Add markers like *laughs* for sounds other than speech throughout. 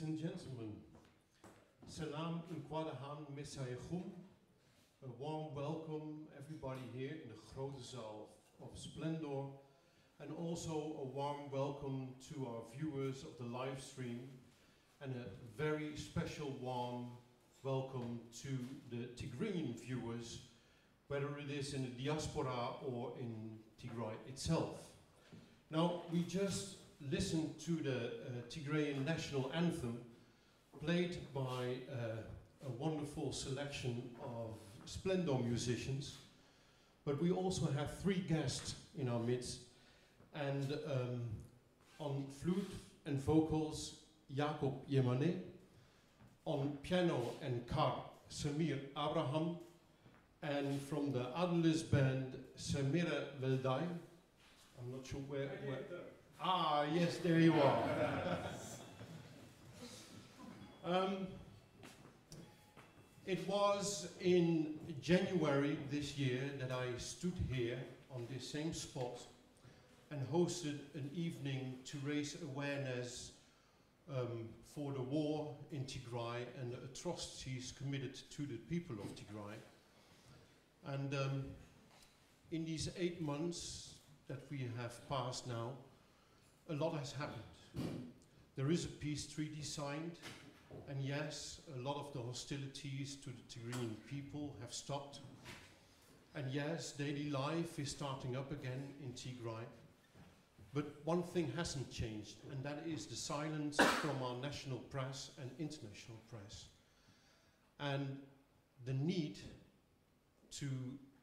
ladies and gentlemen. Salam Nkwadahan Mesayachum. A warm welcome, everybody here in the Grote Zaal of Splendor. And also a warm welcome to our viewers of the live stream. And a very special warm welcome to the Tigrayan viewers, whether it is in the diaspora or in Tigray itself. Now, we just listened to the uh, Tigrayan national anthem played by uh, a wonderful selection of Splendor musicians. But we also have three guests in our midst. And um, on flute and vocals, Jakob Yemane. On piano and krar, Samir Abraham. And from the Adelis band, Samira Veldai. I'm not sure where. where Ah, yes, there you are. um, it was in January this year that I stood here on this same spot and hosted an evening to raise awareness um, for the war in Tigray and the atrocities committed to the people of Tigray. And um, in these eight months that we have passed now, a lot has happened. There is a peace treaty signed, and yes, a lot of the hostilities to the Tigrayan people have stopped. And yes, daily life is starting up again in Tigray. But one thing hasn't changed, and that is the silence from our national press and international press. And the need to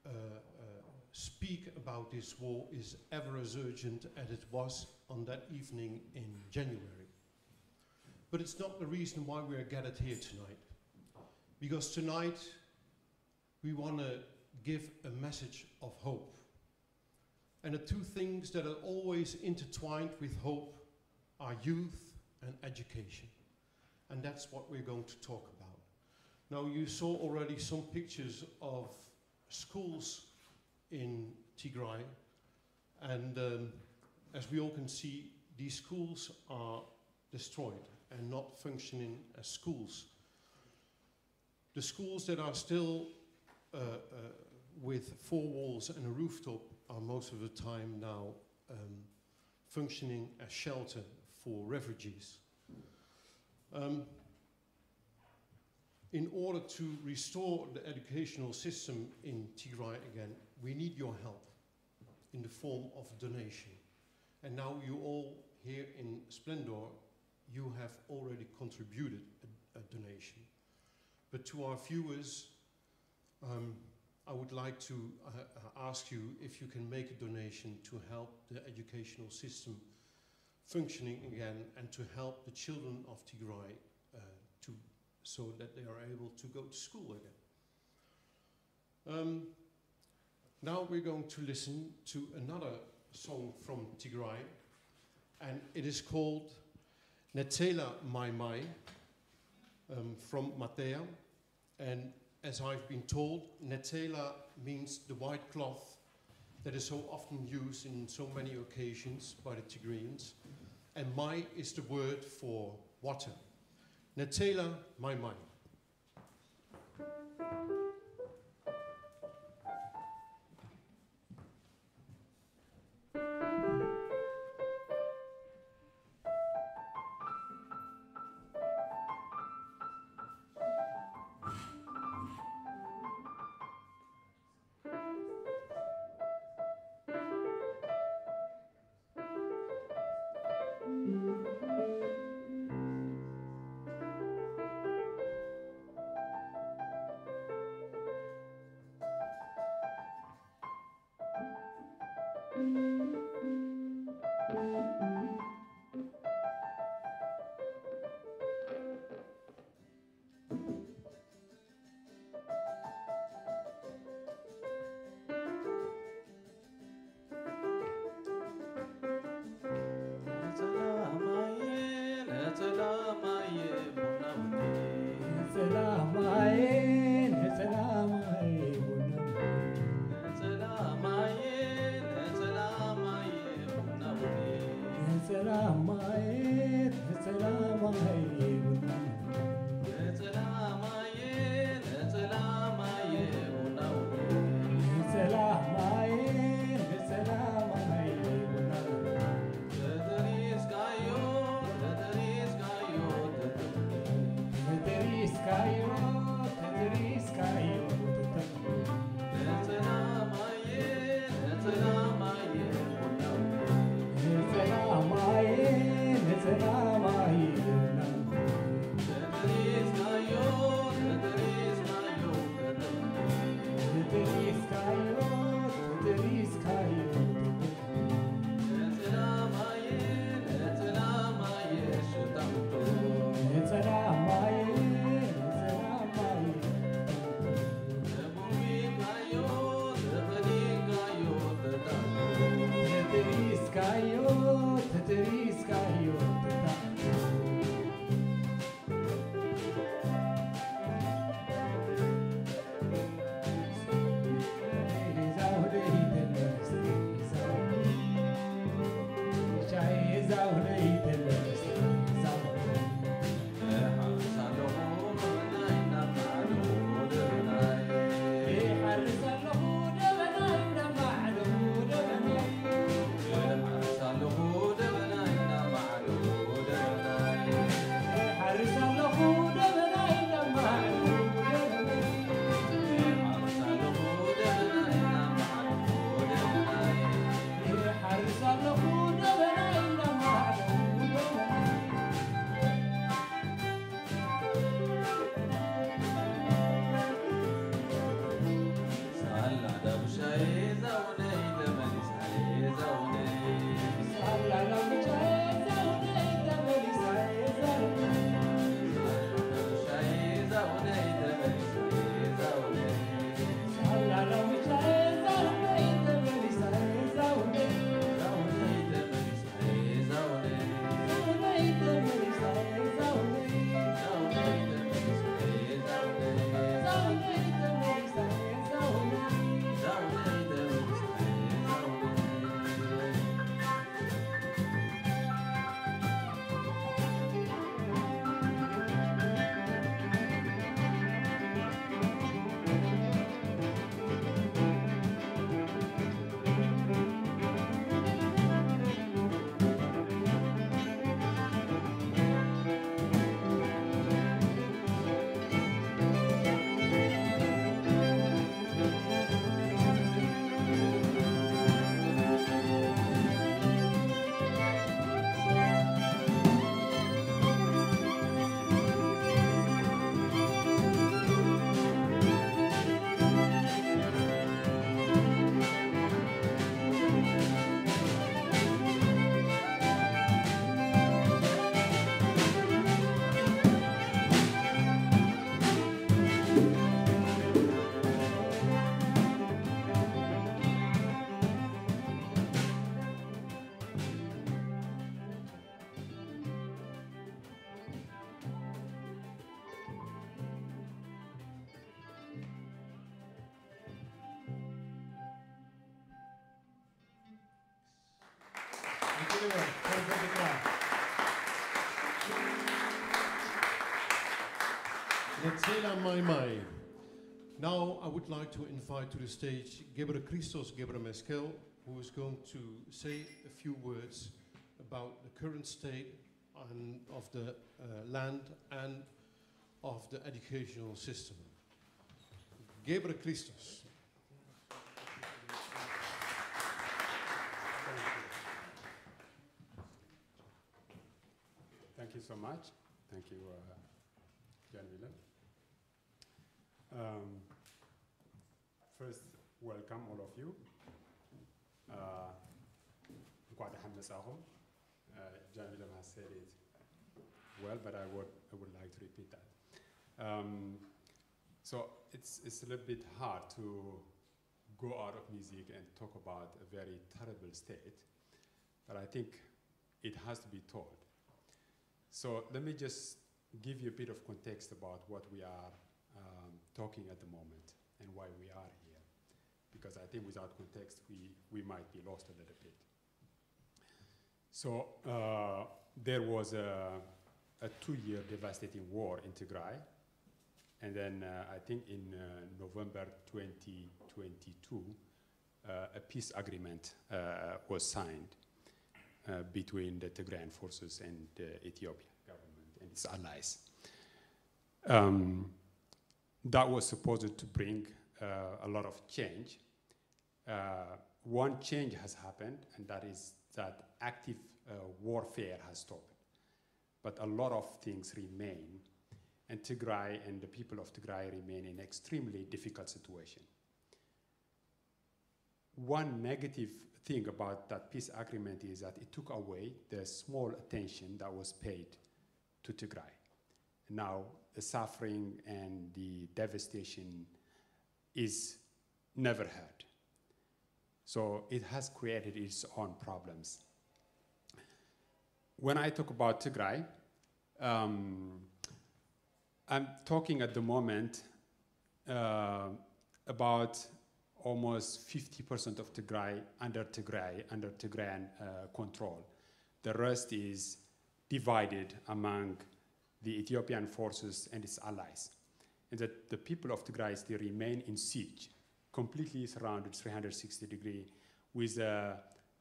uh, speak about this war is ever as urgent as it was on that evening in January. But it's not the reason why we are gathered here tonight. Because tonight we want to give a message of hope. And the two things that are always intertwined with hope are youth and education. And that's what we're going to talk about. Now, you saw already some pictures of schools in Tigray. And um, as we all can see, these schools are destroyed and not functioning as schools. The schools that are still uh, uh, with four walls and a rooftop are most of the time now um, functioning as shelter for refugees. Um, in order to restore the educational system in Tigray again, we need your help in the form of donation. And now you all here in Splendor, you have already contributed a, a donation. But to our viewers, um, I would like to uh, uh, ask you if you can make a donation to help the educational system functioning again and to help the children of Tigray uh, to, so that they are able to go to school again. Um, now we're going to listen to another song from Tigray, and it is called Netela Mai Mai um, from Matea. And as I've been told, Netela means the white cloth, that is so often used in so many occasions by the Tigrians. And mai is the word for water. Netela mai mai. out. Would like to invite to the stage Gebre Christos Gebre Meskel, who is going to say a few words about the current state and of the uh, land and of the educational system. Gebre Christos. Thank you so much. Thank you, uh, Jan Willem. Um, first, welcome all of you. Uh, እንኳን ደህና መጣችሁ። Uh, Jan Willem has said it well, but I would, I would like to repeat that. Um, so it's, it's a little bit hard to go out of music and talk about a very terrible state, but I think it has to be told. So let me just give you a bit of context about what we are um, talking at the moment and why we are here. Because I think without context, we, we might be lost a little bit. So uh, there was a, a two-year devastating war in Tigray. And then uh, I think in uh, November 2022, uh, a peace agreement uh, was signed uh, between the Tigrayan forces and the Ethiopian government and its allies. Um, that was supposed to bring a lot of change. Uh, one change has happened, and that is that active uh, warfare has stopped. But a lot of things remain, and Tigray and the people of Tigray remain in an extremely difficult situation. One negative thing about that peace agreement is that it took away the small attention that was paid to Tigray. Now, the suffering and the devastation is never heard. So it has created its own problems. When I talk about Tigray, um, I'm talking at the moment uh, about almost 50% of Tigray under Tigray, under Tigrayan uh, control. The rest is divided among the Ethiopian forces and its allies. And that the people of Tigray still remain in siege, completely surrounded 360 degree with uh,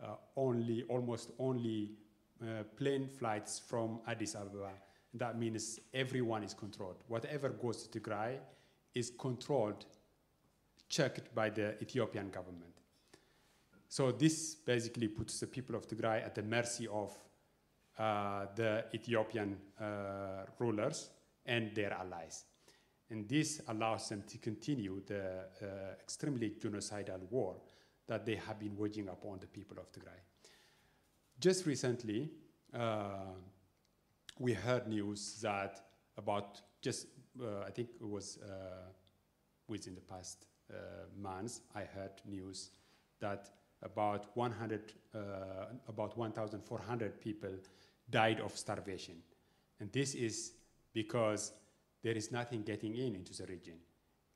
uh, only, almost only uh, plane flights from Addis Ababa. That means everyone is controlled. Whatever goes to Tigray is controlled checked by the Ethiopian government. So this basically puts the people of Tigray at the mercy of uh, the Ethiopian uh, rulers and their allies. And this allows them to continue the uh, extremely genocidal war that they have been waging upon the people of Tigray. Just recently, uh, we heard news that about just, uh, I think it was uh, within the past uh, months, I heard news that about 100, uh, about 1,400 people died of starvation. And this is because there is nothing getting in into the region.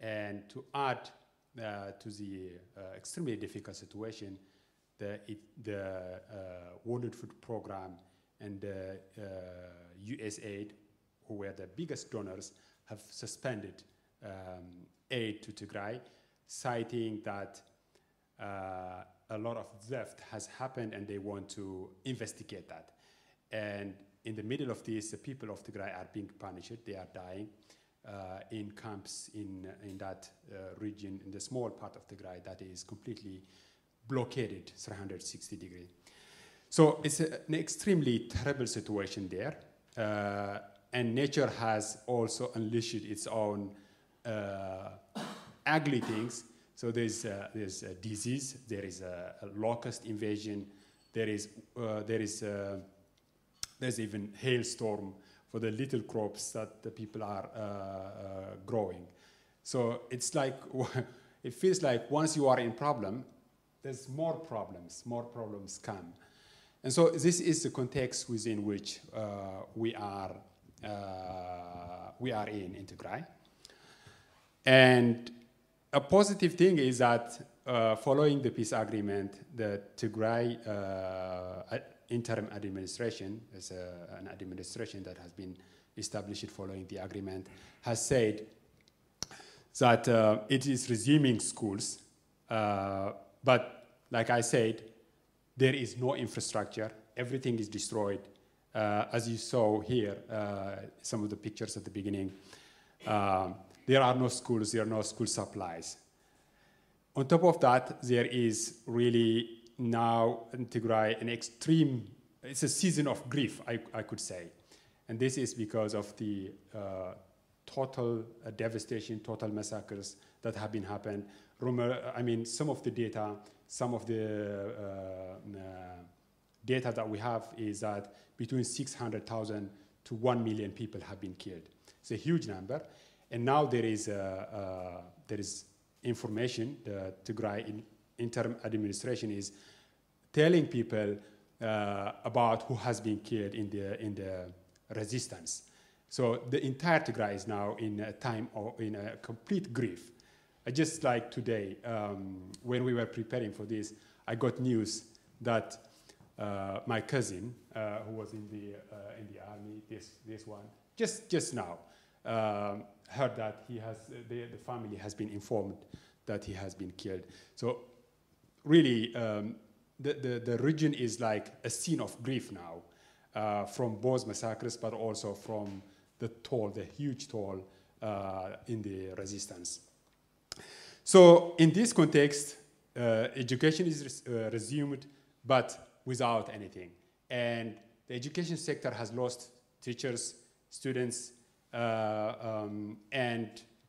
And to add uh, to the uh, extremely difficult situation, the, it, the uh, World Food Program and the USAID, who were the biggest donors, have suspended um, aid to Tigray, citing that uh, a lot of theft has happened and they want to investigate that. And in the middle of this, the people of Tigray are being punished, they are dying uh, in camps in, in that uh, region, in the small part of Tigray that is completely blockaded 360 degree. So it's a, an extremely terrible situation there. Uh, and nature has also unleashed its own uh, ugly things. So there's, uh, there's a disease, there is a, a locust invasion, there is, uh, there is there's even hailstorm for the little crops that the people are uh, uh, growing. So it's like, *laughs* it feels like once you are in problem, there's more problems, more problems come. And so this is the context within which uh, we are we are in in Tigray. And a positive thing is that uh, following the peace agreement, the Tigray uh, interim administration, as a, an administration that has been established following the agreement, has said that uh, it is resuming schools, uh, but like I said, there is no infrastructure. Everything is destroyed. Uh, as you saw here, uh, some of the pictures at the beginning, um, there are no schools, there are no school supplies. On top of that, there is really now in Tigray an extreme, it's a season of grief, I, I could say. And this is because of the uh, total uh, devastation, total massacres that have been happened. Rumor, I mean, some of the data, some of the uh, uh data that we have is that between 600,000 to 1 million people have been killed. It's a huge number. And now there is, uh, there is information, the Tigray in interim administration is telling people uh, about who has been killed in the, in the resistance. So the entire Tigray is now in a time or in a complete grief. I just like today, um, when we were preparing for this, I got news that uh, my cousin, uh, who was in the, uh, in the army, this, this one, just, just now, um, heard that he has, the, the family has been informed that he has been killed. So really, um, the, the, the region is like a scene of grief now uh, from both massacres, but also from the toll, the huge toll uh, in the resistance. So in this context, uh, education is res uh, resumed, but without anything. And the education sector has lost teachers, students, uh, um, and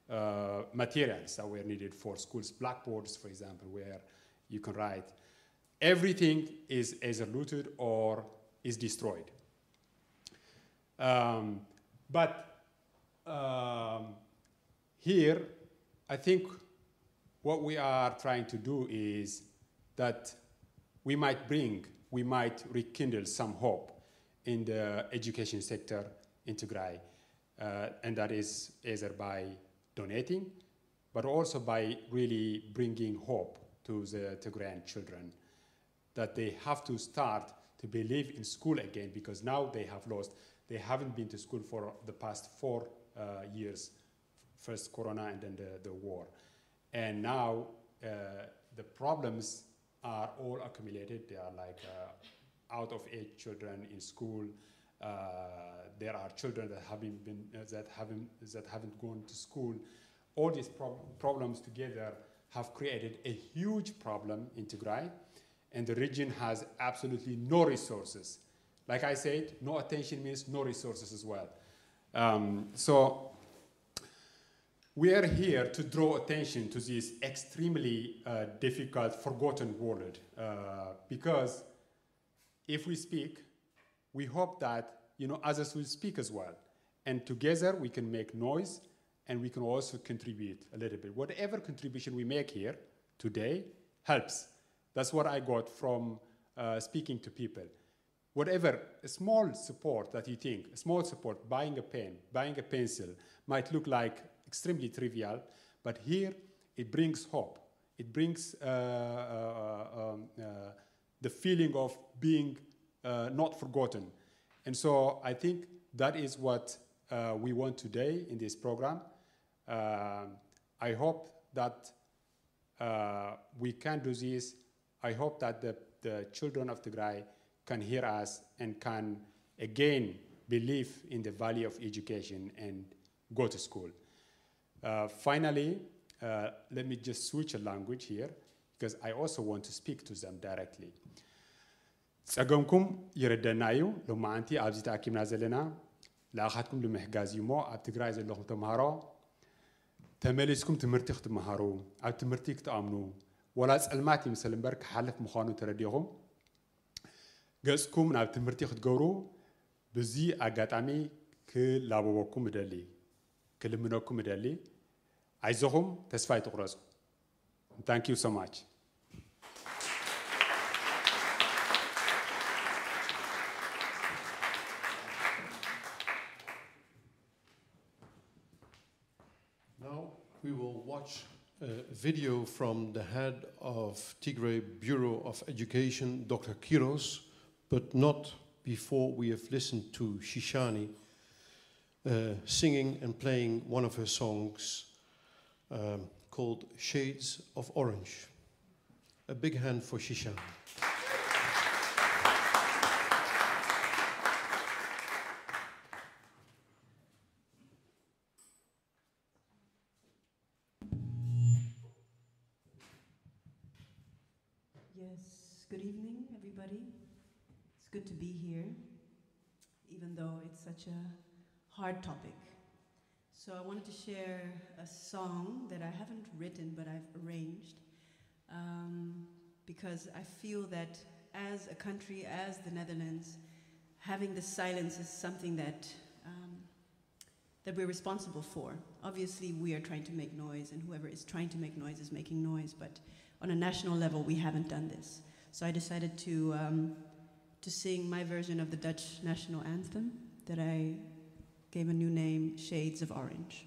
uh, materials that were needed for schools, blackboards, for example, where you can write. Everything is either looted or is destroyed. Um, but um, here, I think what we are trying to do is that we might bring, we might rekindle some hope in the education sector in Tigray. Uh, and that is either by donating, but also by really bringing hope to the Tigrayan children that they have to start to believe in school again because now they have lost. They haven't been to school for the past four uh, years, first Corona and then the, the war. And now uh, the problems are all accumulated. They are like uh, out of age children in school. Uh, there are children that haven't been uh, that haven't that haven't gone to school. All these pro problems together have created a huge problem in Tigray, and the region has absolutely no resources. Like I said, no attention means no resources as well. Um, so we are here to draw attention to this extremely uh, difficult, forgotten world, uh, because if we speak, we hope that you know others will speak as well, and together we can make noise, and we can also contribute a little bit. Whatever contribution we make here today helps. That's what I got from uh, speaking to people. Whatever a small support that you think, a small support, buying a pen, buying a pencil, might look like extremely trivial, but here it brings hope. It brings uh, uh, um, uh, the feeling of being uh, not forgotten. And so I think that is what uh, we want today in this program. I hope that we can do this. I hope that the, the children of Tigray can hear us and can again believe in the value of education and go to school. Uh, finally, uh, let me just switch a language here because I also want to speak to them directly. ፀገምኩም ይረደና እዩ ሎማዓንቲ ኣብዚ ተኣኪብና ዘለና ለኣኻትኩም ንምሕጋዝ እዩ እሞ ኣብ ትግራይ ዘለኹም ተምሃሮ ተመሊስኩም ትምህርቲ ክትመሃሩ ኣብ ትምህርቲ ክትኣምኑ ወላ ፀልማት ይምስል እምበር ክሓልፍ ምዃኑ ተረዲኹም ገፅኩም ናብ ትምህርቲ ክትገብሩ ብዚ ኣጋጣሚ ክላበበኩም እደሊ ክልምነኩም እደሊ አይዞኹም ተስፋ ይትቁረፁ ታንክ ዩ ሶ ማች Now we will watch a video from the head of Tigray Bureau of Education, Dr. Kiros, but not before we have listened to Shishani uh, singing and playing one of her songs um, called Shades of Orange. A big hand for Shishani. Such a hard topic. So, I wanted to share a song that I haven't written but I've arranged um, because I feel that as a country, as the Netherlands, having the silence is something that. Um, that we're responsible for. Obviously, we are trying to make noise, and whoever is trying to make noise is making noise, but on a national level, we haven't done this. So I decided to, um, to sing my version of the Dutch national anthem that I gave a new name, Shades of Orange.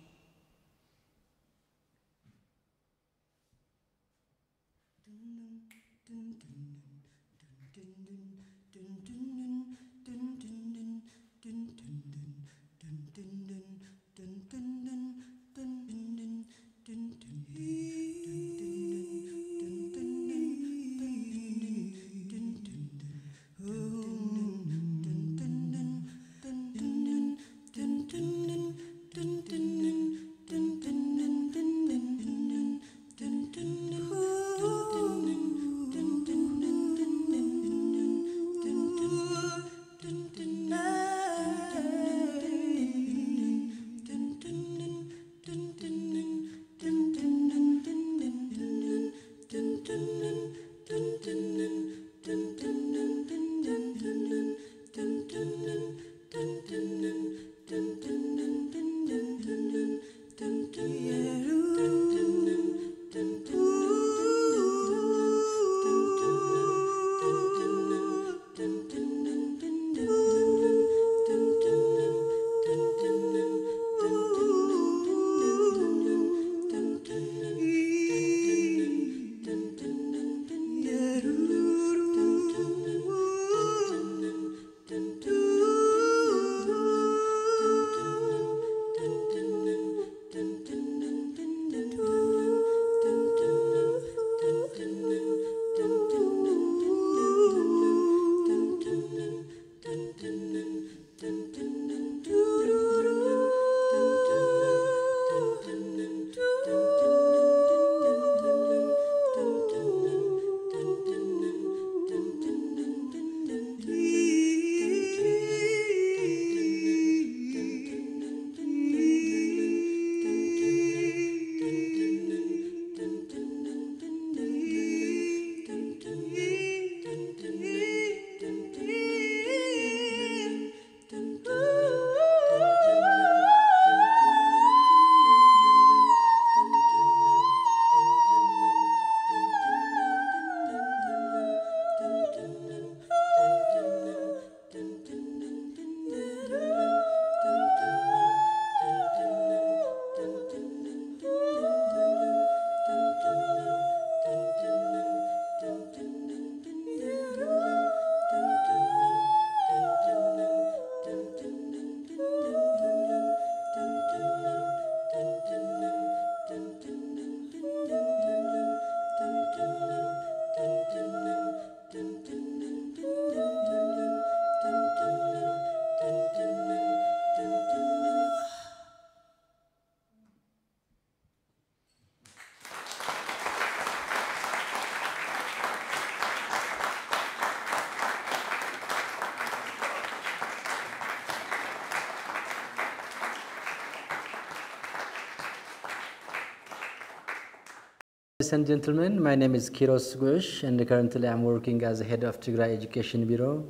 Ladies and gentlemen, my name is Kiros Guesh, and currently I'm working as the head of Tigray Education Bureau.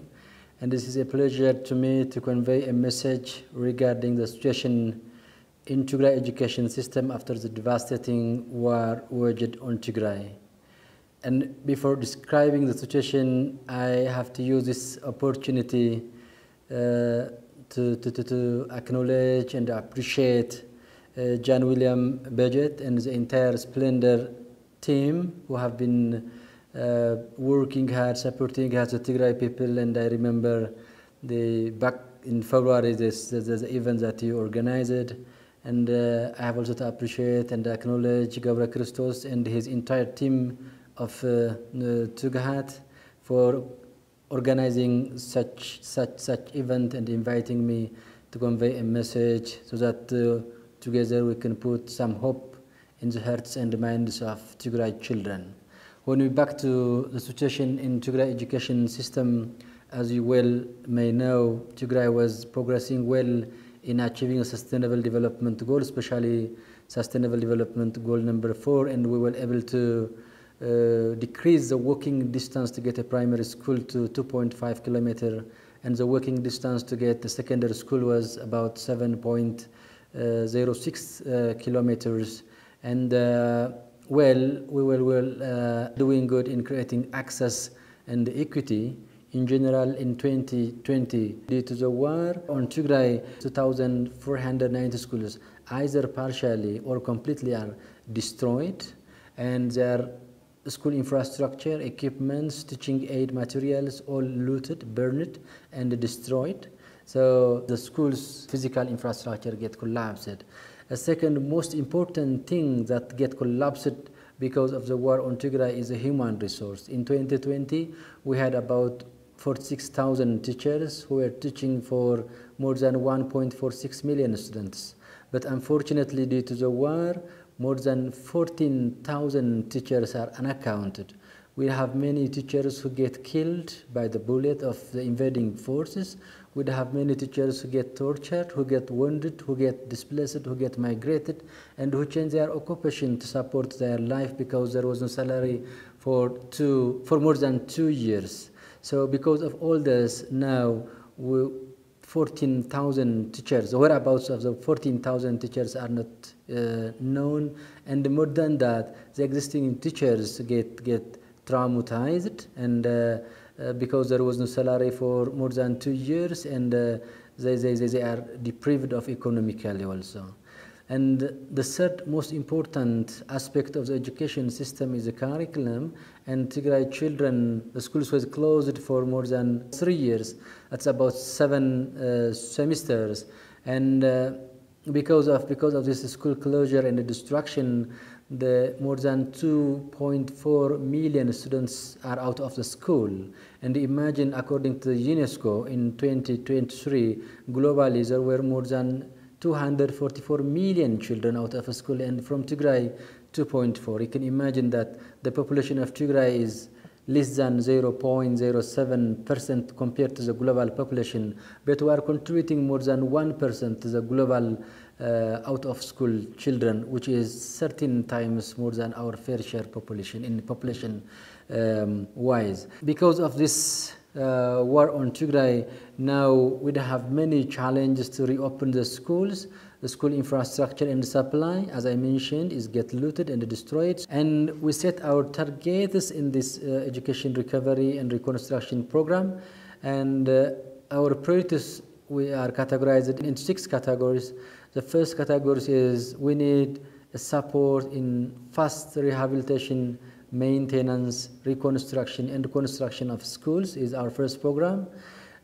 And this is a pleasure to me to convey a message regarding the situation in Tigray education system after the devastating war waged on Tigray. And before describing the situation, I have to use this opportunity uh, to, to, to, to acknowledge and appreciate uh, Jan Willem Baljet and the entire Splendor team who have been uh, working hard, supporting hard the Tigray people. And I remember the back in February, this, this, this event that you organized. And uh, I have also to appreciate and acknowledge Gebre Christos and his entire team of uh, Tghat for organizing such, such, such event and inviting me to convey a message so that uh, together we can put some hope in the hearts and minds of Tigray children. When we back to the situation in Tigray education system, as you well may know, Tigray was progressing well in achieving a sustainable development goal, especially sustainable development goal number four, and we were able to uh, decrease the walking distance to get a primary school to 2.5 kilometer, and the walking distance to get a secondary school was about 7.06 uh, kilometers. And uh, well, we were uh, doing good in creating access and equity. In general in 2020 due to the war on Tigray 2490 schools either partially or completely are destroyed and their school infrastructure equipments teaching aid materials all looted burned and destroyed. So the school's physical infrastructure get collapsed a second most important thing that get collapsed because of the war on Tigray is a human resource. In 2020, we had about 46,000 teachers who were teaching for more than 1.46 million students. But unfortunately, due to the war, more than 14,000 teachers are unaccounted. We have many teachers who get killed by the bullet of the invading forces. We have many teachers who get tortured, who get wounded, who get displaced, who get migrated, and who change their occupation to support their life because there was no salary for, two, for more than two years. So because of all this, now 14,000 teachers, the whereabouts of the 14,000 teachers are not uh, known, and more than that, the existing teachers get get traumatized, and uh, because there was no salary for more than two years, and uh, they, they, they are deprived of economically also. And the third most important aspect of the education system is the curriculum. And Tigray children, the schools were closed for more than three years. That's about seven uh, semesters. And uh, because of because of this school closure and the destruction, the more than 2.4 million students are out of the school. And imagine, according to UNESCO, in 2023, globally there were more than 244 million children out of school, and from Tigray, 2.4. You can imagine that the population of Tigray is less than 0.07% compared to the global population, but we are contributing more than 1% to the global uh, out of school children, which is 13 times more than our fair share population in population um, wise. Because of this uh, war on Tigray, now we have many challenges to reopen the schools. The school infrastructure and supply, as I mentioned, is get looted and destroyed. And we set our targets in this uh, education recovery and reconstruction program. And uh, our priorities, we are categorized in six categories. The first category is we need support in fast rehabilitation maintenance, reconstruction, and construction of schools is our first program.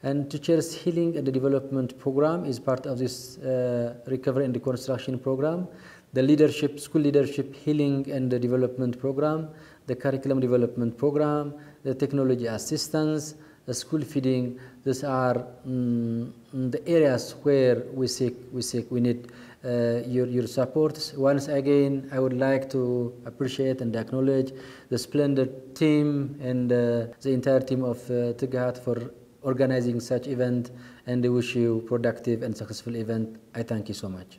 And Teachers Healing and Development Program is part of this uh, recovery and reconstruction program. The leadership, school leadership healing and development program, the curriculum development program, the technology assistance, the school feeding. These are um, the areas where we seek, we seek, we need uh, your, your support. Once again, I would like to appreciate and acknowledge the splendid team and uh, the entire team of uh, for organizing such event and wish you productive and successful event. I thank you so much.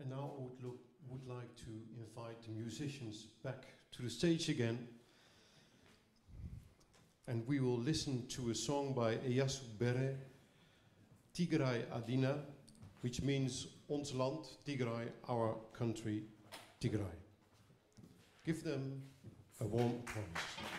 And now I would, look, would like to invite the musicians back to the stage again and we will listen to a song by Eyasu Berhe, Tigray Adina, which means ons land, Tigray, our country, Tigray. Give them a warm applause.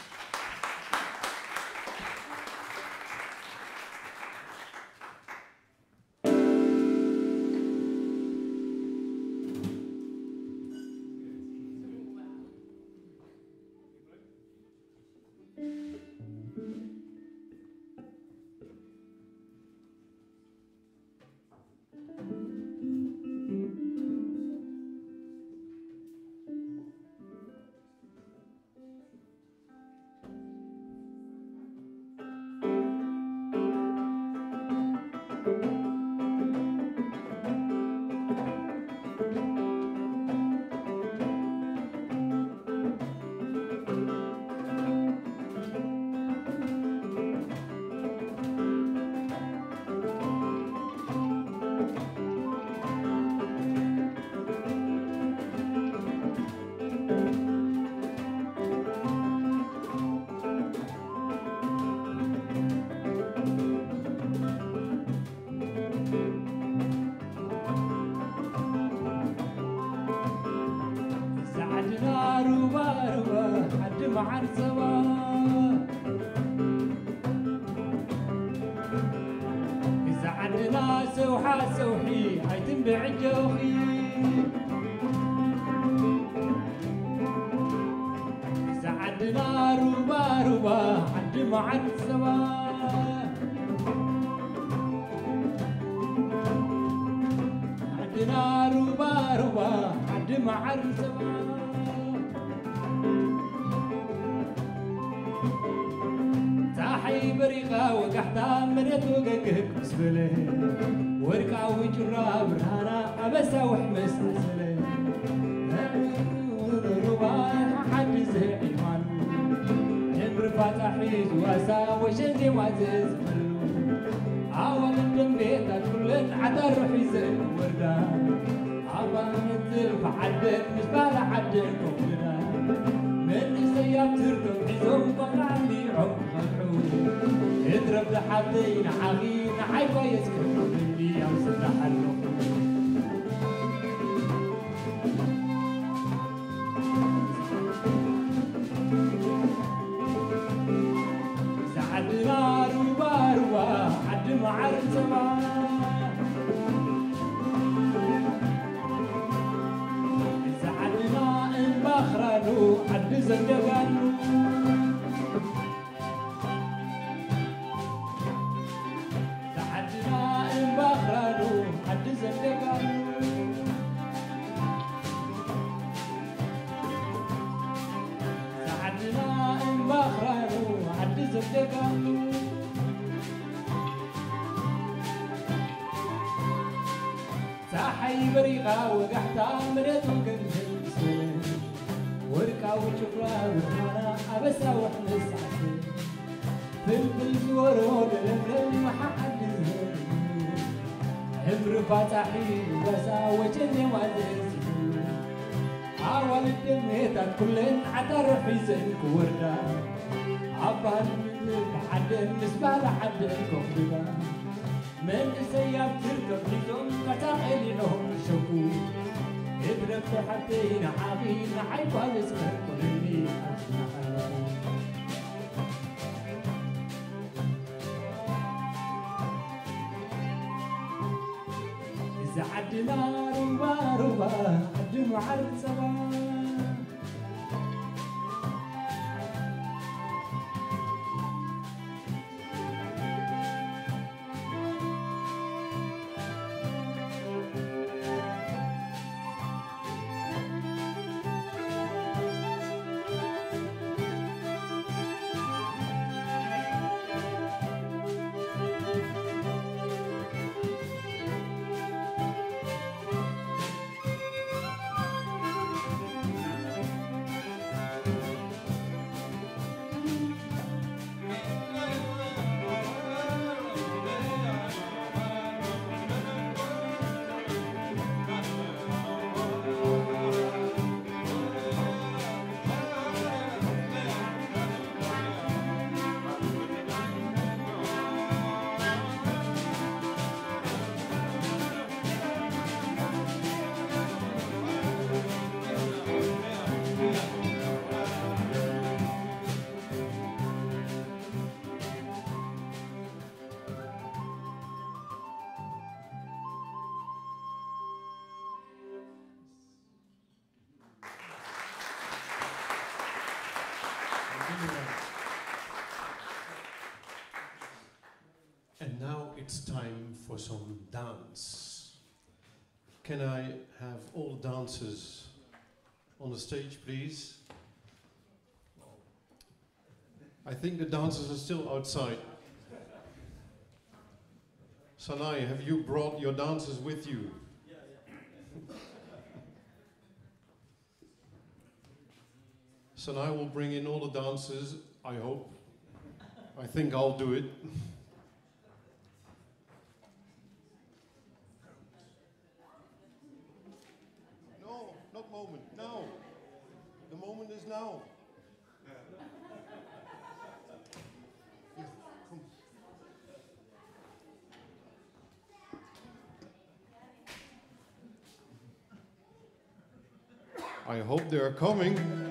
ፀሓይ በሪኻ ወጋሕታ መሬት ወገንዘብ ወርቃዊ ጭፍራ ብርሃና ኣበሳውሕ መሳዕስ ፍልፍል ዝበሮ ለለምለም መሓዓዲ ዝህብ ሕብሪ ባፃሒ ወሳ ወጨን የማዘዝ ኣዋልድ ደሜታት ኩለን ዓዳር ሒዘን ክወርዳ ኣባል ብዓደን ምስ ባላ ዓደን ኮኽብዳ من السيارة تركب لكم قطع لهم الشكوك اضرب تحتين حابين عيب على اسمك كلني إذا عدنا روبا روبا عدنا عرسبا for some dance. Can I have all dancers on the stage, please? I think the dancers are still outside. Sanai, have you brought your dancers with you? Sanai will bring in all the dancers, I hope. I think I'll do it. *laughs* No, not moment, now. The moment is now. I hope they are coming.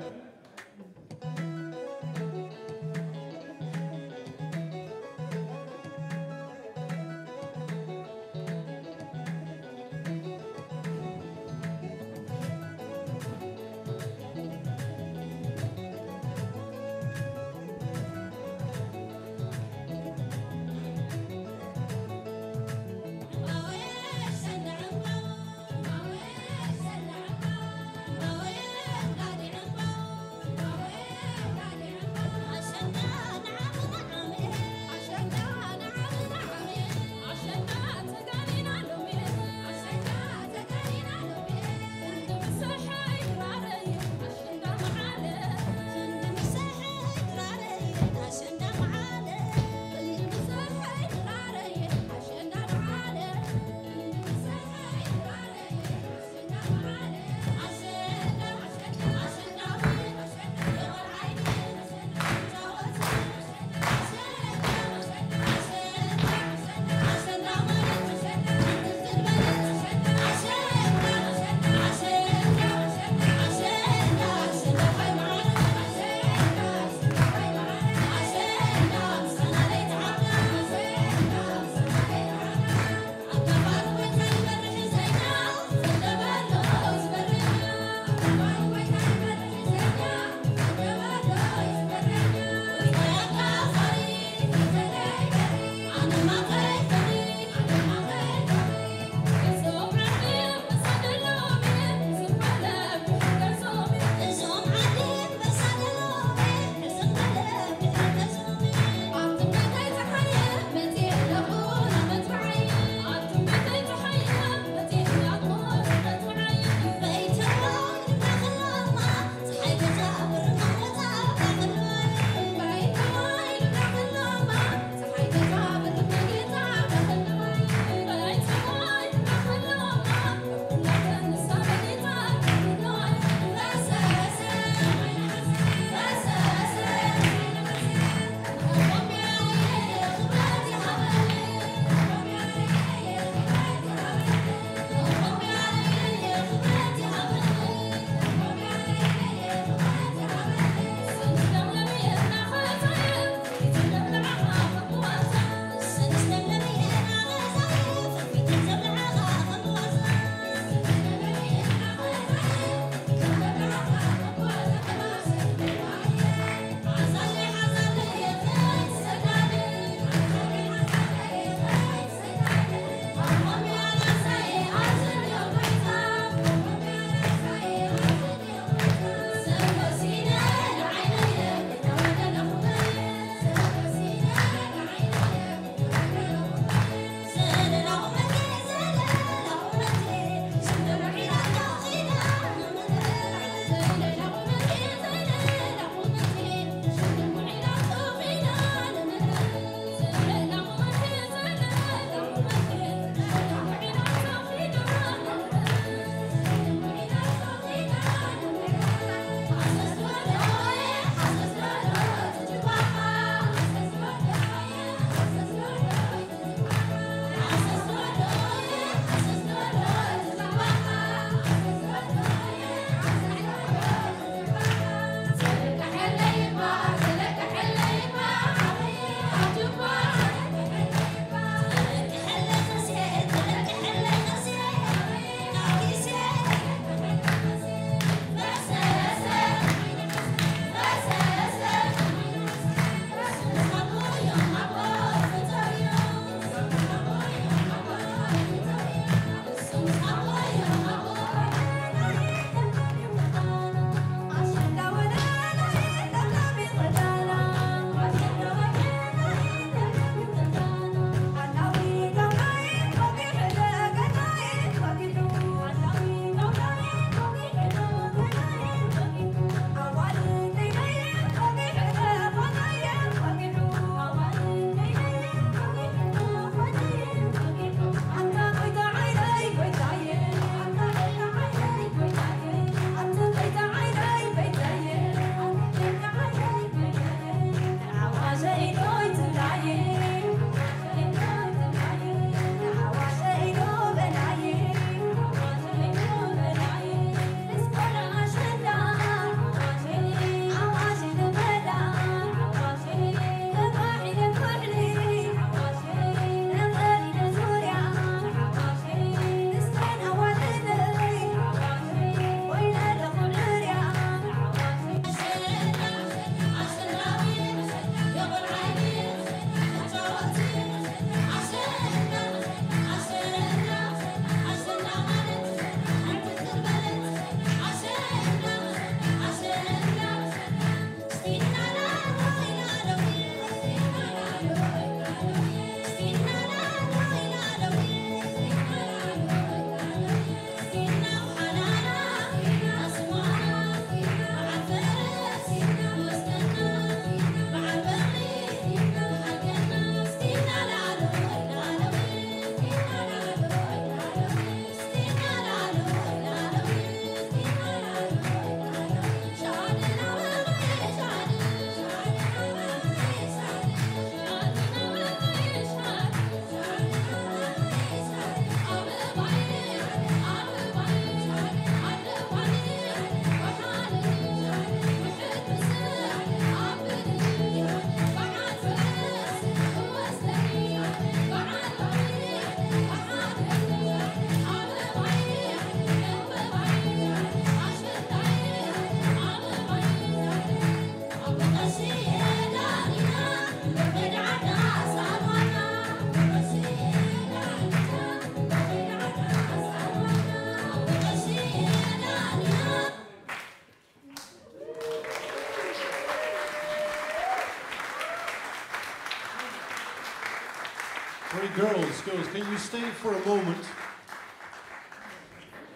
Can you stay for a moment?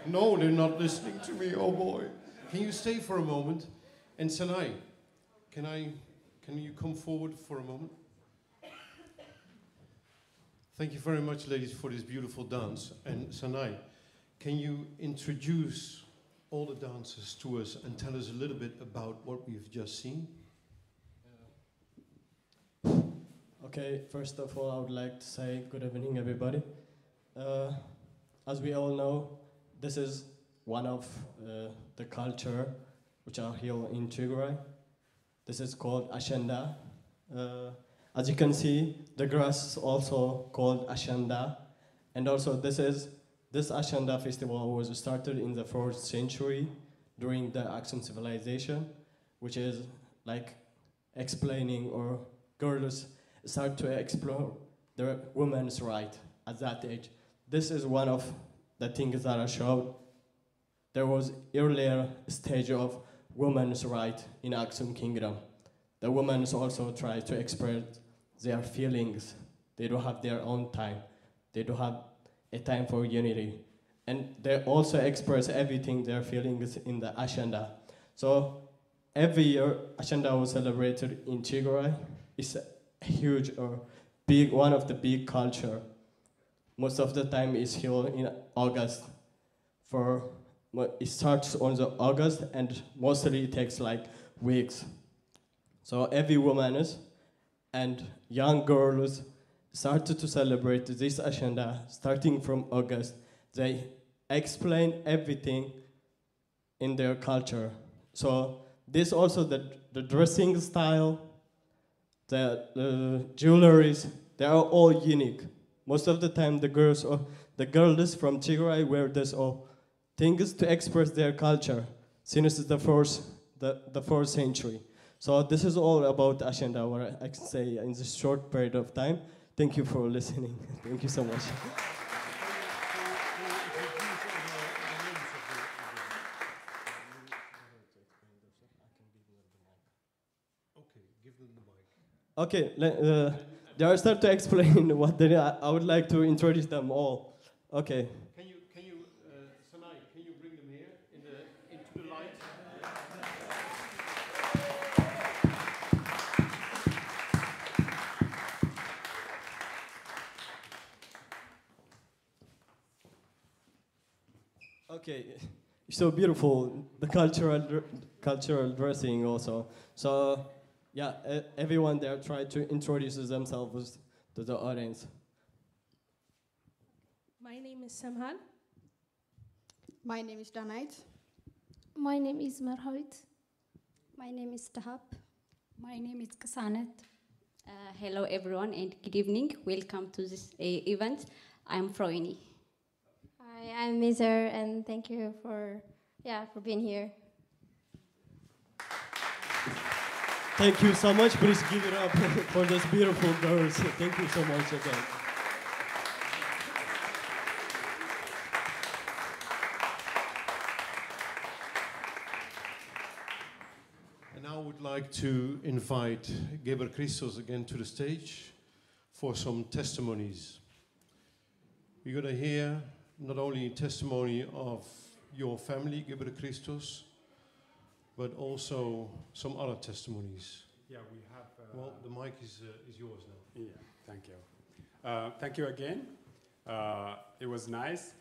No, they're not listening to me. Oh boy. Can you stay for a moment? And Sanai, can I, can you come forward for a moment? Thank you very much, ladies, for this beautiful dance. And Sanai, can you introduce all the dancers to us and tell us a little bit about what we've just seen? Okay, first of all, I would like to say good evening, everybody. Uh, as we all know, this is one of uh, the culture which are here in Tigray. This is called Ashenda. Uh, as you can see, the grass is also called Ashenda. And also this is, this Ashenda festival was started in the fourth century during the Aksum civilization, which is like explaining or girls start to explore the women's right at that age. This is one of the things that I showed. There was earlier stage of women's right in Aksum Kingdom. The women also try to express their feelings. They don't have their own time. They don't have a time for unity. And they also express everything, their feelings in the Ashenda. So every year, Ashenda was celebrated in Tigray. It's huge or big, one of the big culture. Most of the time is here in August. For it starts on the August and mostly it takes like weeks. So every woman is and young girls started to celebrate this Ashenda starting from August. They explain everything in their culture. So this also the, the dressing style, the, the uh, jewelries, they are all unique. Most of the time the girls or the girls from Tigray wear this all things to express their culture since it's the first the, the fourth century. So this is all about Ashenda, what I can say in this short period of time. Thank you for listening. *laughs* Thank you so much. Okay, give them the mic. Okay, uh, they are start to explain *laughs* what they. I I would like to introduce them all. Okay. Can you, can you, uh, Sanai, can you bring them here in the, into the light? Okay, so beautiful. The cultural cultural dressing also. So yeah, everyone there tried to introduce themselves to the audience. My name is Samhan. My name is Danait. My name is Marhoit. My name is Tahap. My name is Kasanet. Uh, hello, everyone, and good evening. Welcome to this uh, event. I'm Froini. Hi, I'm Mizer, and thank you for yeah for being here. Thank you so much. Please give it up *laughs* for those beautiful girls. Thank you so much again. And now I would like to invite Gebre Christos again to the stage for some testimonies. We're going to hear not only testimony of your family, Gebre Christos, but also some other testimonies. Yeah, we have. Well, the mic is, uh, is yours now. Yeah, thank you. Uh, thank you again. Uh, it was nice.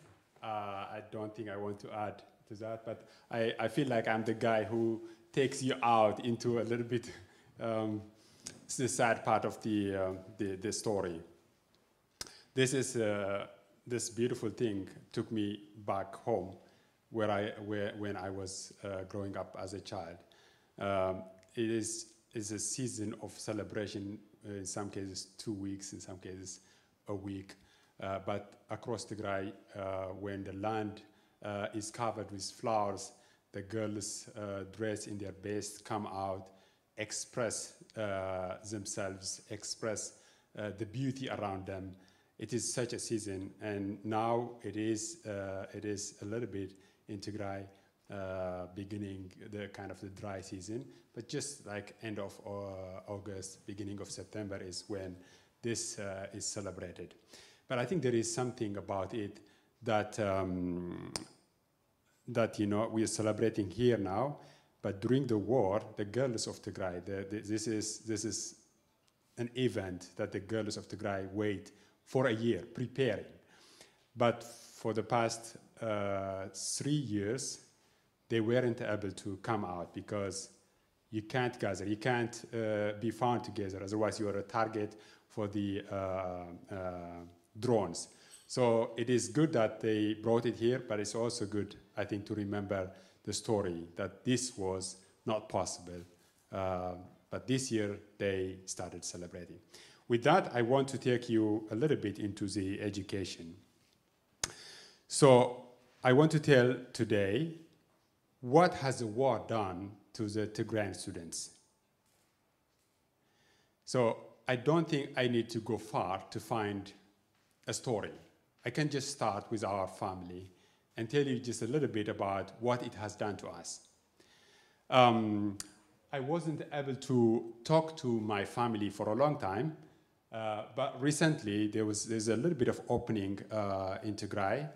Uh, I don't think I want to add to that, but I, I feel like I'm the guy who takes you out into a little bit *laughs* um, the sad part of the, um the, the story. This is uh, this beautiful thing took me back home where I, where, when I was uh, growing up as a child. Um, it is, is a season of celebration, uh, in some cases two weeks, in some cases a week. Uh, but across the Tigray, uh, when the land uh, is covered with flowers, the girls uh, dressed in their best come out, express uh, themselves, express uh, the beauty around them. It is such a season, and now it is, it is a little bit in Tigray, uh, beginning the kind of the dry season, but just like end of uh, August, beginning of September is when this uh, is celebrated. But I think there is something about it that um, that you know we are celebrating here now, but during the war, the girls of Tigray, the, the, this is this is an event that the girls of Tigray wait for a year preparing. But for the past uh, three years, they weren't able to come out because you can't gather, you can't uh, be found together, otherwise you are a target for the uh, uh, drones. So it is good that they brought it here, but it's also good, I think, to remember the story that this was not possible. Uh, but this year they started celebrating. With that, I want to take you a little bit into the education. So I want to tell today what has the war done to the Tigrayan students. So I don't think I need to go far to find a story. I can just start with our family and tell you just a little bit about what it has done to us. Um, I wasn't able to talk to my family for a long time, uh, but recently there was there's a little bit of opening uh, in Tigray,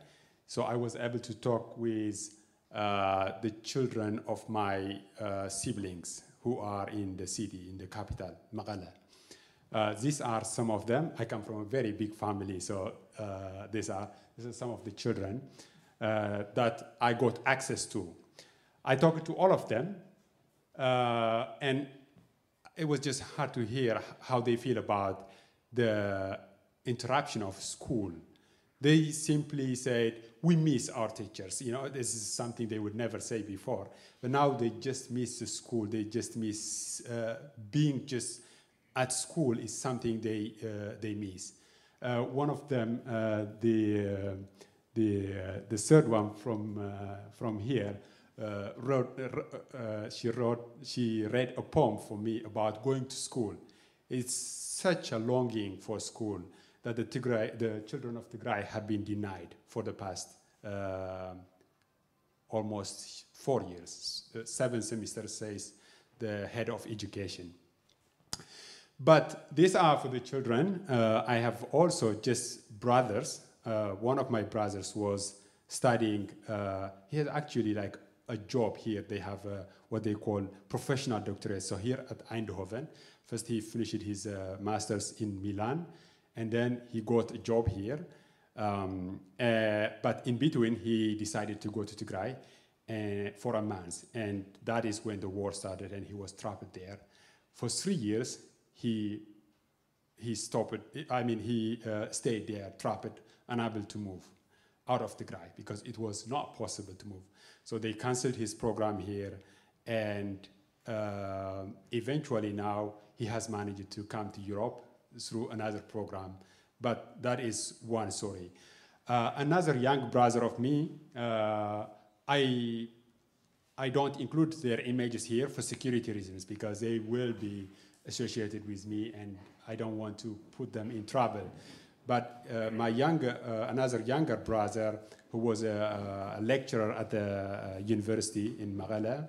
so I was able to talk with uh, the children of my uh, siblings who are in the city, in the capital, Mekelle. Uh, these are some of them. I come from a very big family, so uh, these are these are some of the children uh, that I got access to. I talked to all of them, uh, and it was just hard to hear how they feel about the interruption of school. They simply said, "We miss our teachers." You know, this is something they would never say before, but now they just miss the school. They just miss uh, being just at school is something they uh, they miss. Uh, one of them, uh, the uh, the uh, the third one from from here, wrote. she wrote. She read a poem for me about going to school. It's such a longing for school that the Tigray, the children of Tigray, have been denied for the past almost four years. seven semesters, says the head of education. But these are for the children. Uh, I have also just brothers. Uh, one of my brothers was studying, uh, he had actually like a job here. They have uh, what they call professional doctorate. So here at Eindhoven, first he finished his uh, master's in Milan, and then he got a job here. Um, uh, but in between, he decided to go to Tigray for a month. And that is when the war started, and he was trapped there. For three years, he he stopped. I mean, he uh, stayed there, trapped, unable to move out of Tigray because it was not possible to move. So they canceled his program here, and uh, eventually now he has managed to come to Europe through another program. But that is one story. Uh, another young brother of me, uh, I I don't include their images here for security reasons because they will be associated with me, and I don't want to put them in trouble. But uh, my younger, uh, another younger brother, who was a, a lecturer at the uh, university in Mekelle,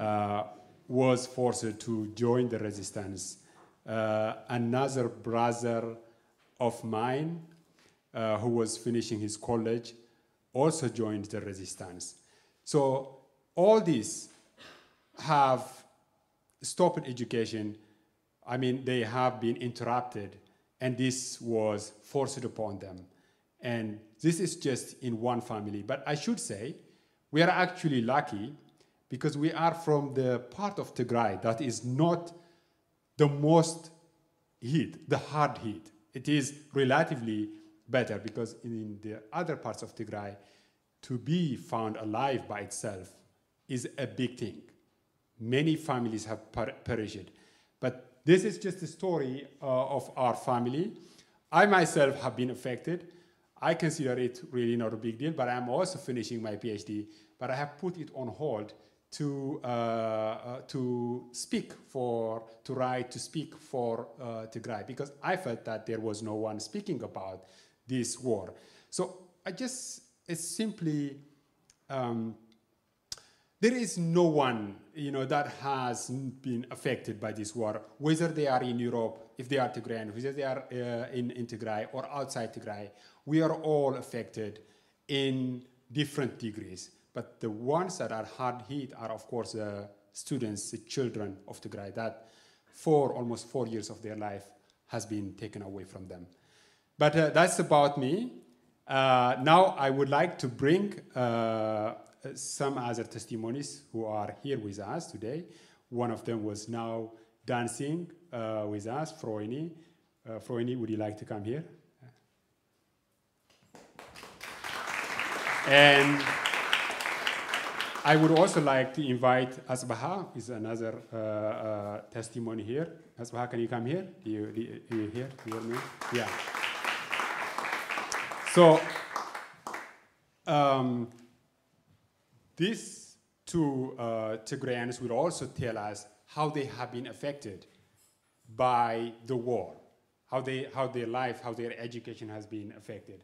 uh, was forced to join the resistance. Uh, another brother of mine, uh, who was finishing his college, also joined the resistance. So all these have stopped education I mean, they have been interrupted, and this was forced upon them. And this is just in one family. But I should say, we are actually lucky because we are from the part of Tigray that is not the most heat, the hard heat. It is relatively better because in the other parts of Tigray, to be found alive by itself is a big thing. Many families have per- perished. But this is just a story uh, of our family. I myself have been affected. I consider it really not a big deal, but I'm also finishing my PhD. But I have put it on hold to uh, uh, to speak for, to write, to speak for uh, Tigray because I felt that there was no one speaking about this war. So I just it's simply um, there is no one you know that has been affected by this war, whether they are in Europe, if they are Tigrayan, whether they are uh, in, in Tigray or outside Tigray. We are all affected in different degrees. But the ones that are hard hit are, of course, the students, the children of Tigray, that for almost four years of their life has been taken away from them. But uh, that's about me. Uh, now I would like to bring uh, some other testimonies who are here with us today. One of them was now dancing uh, with us, Froini. Uh, Froini, would you like to come here? And I would also like to invite Asbaha, is another uh, uh, testimony here. Asbaha, can you come here? Do you, do you, do you hear? Do you hear me? Yeah. So, um, these two uh, Tigrayans will also tell us how they have been affected by the war, how, they, how their life, how their education has been affected.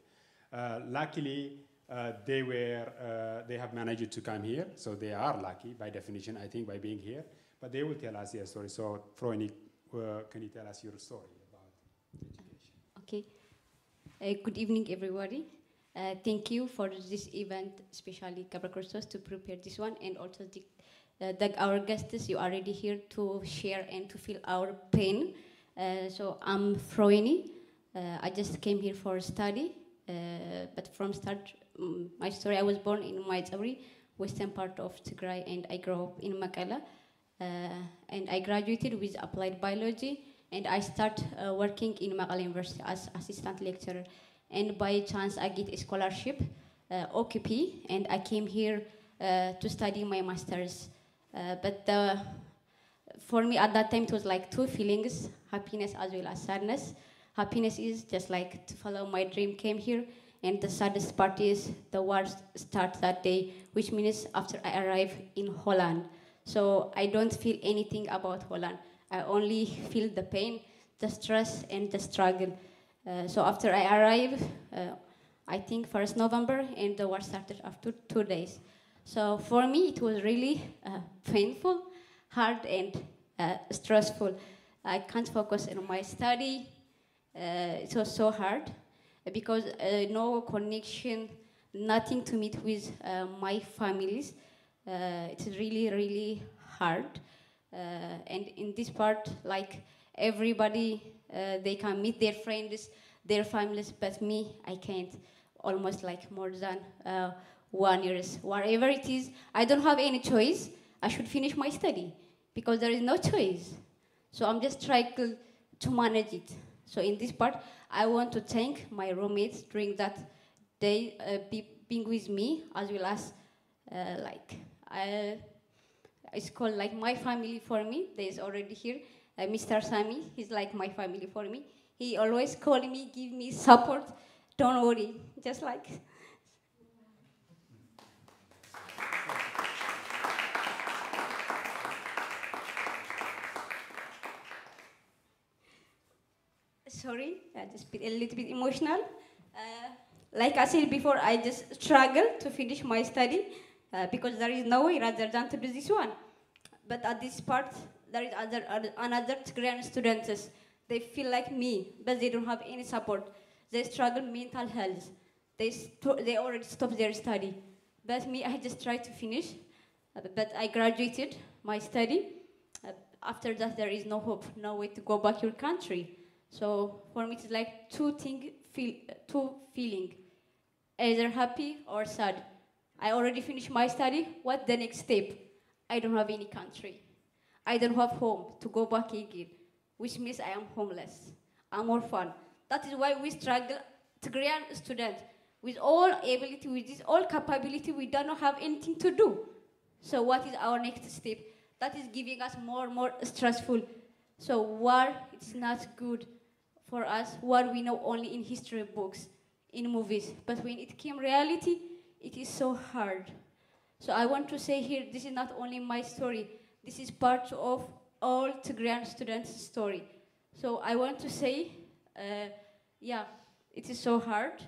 Uh, luckily, uh, they were, uh, they have managed to come here, so they are lucky by definition, I think, by being here. But they will tell us their story. So, Froini, uh, can you tell us your story about education? Okay. Uh, good evening, everybody. Uh, thank you for this event, especially Gebre Christos, to prepare this one, and also the, uh, the, our guests. You are already here to share and to feel our pain. Uh, so I'm Froini. Uh, I just came here for study, uh, but from start, um, my story. I was born in Maizabri, western part of Tigray, and I grew up in Mekelle. Uh, and I graduated with applied biology, and I start working in Mekelle University as assistant lecturer and by chance I get a scholarship, uh, OKP, and I came here uh, to study my master's. Uh, but for me at that time it was like two feelings, happiness as well as sadness. Happiness is just like to follow my dream came here, and the saddest part is the war starts that day, which means after I arrive in Holland. So I don't feel anything about Holland. I only feel the pain, the stress, and the struggle. Uh, so after I arrived, uh, I think first November, and the war started after two days. So for me, it was really uh, painful, hard, and uh, stressful. I can't focus on my study. Uh, it was so hard because no connection, nothing to meet with my families. it's really, really hard. and in this part, like everybody uh, they can meet their friends, their families, but me, I can't. Almost like more than uh, one years. Whatever it is, I don't have any choice. I should finish my study because there is no choice. So I'm just trying to manage it. So in this part, I want to thank my roommates during that day uh, be, being with me, as well as uh, like I, it's called like my family for me. There is already here uh, Mr. Sami. He's like my family for me. He always call me, give me support. Don't worry, just like. Sorry, I just a little bit emotional. Uh, like I said before, I just struggle to finish my study uh, because there is no way rather than to do this one. But at this part, there is other, another Tigrayan students. They feel like me, but they don't have any support. They struggle mental health. They, they already stopped their study. But me, I just tried to finish. Uh, but I graduated my study. Uh, after that, there is no hope, no way to go back your country. So for me, it's like two thing, feel, two feeling, either happy or sad. I already finished my study. What the next step? I don't have any country. I don't have home to go back again, which means I am homeless. I'm orphan. That is why we struggle, Tigrayan students, with all ability, with this all capability, we do not have anything to do. So what is our next step? That is giving us more and more stressful. So war is not good for us. what we know only in history books, in movies. But when it came reality, it is so hard. So I want to say here, this is not only my story. This is part of all Tigrayan students' story. So I want to say, uh, yeah, it is so hard.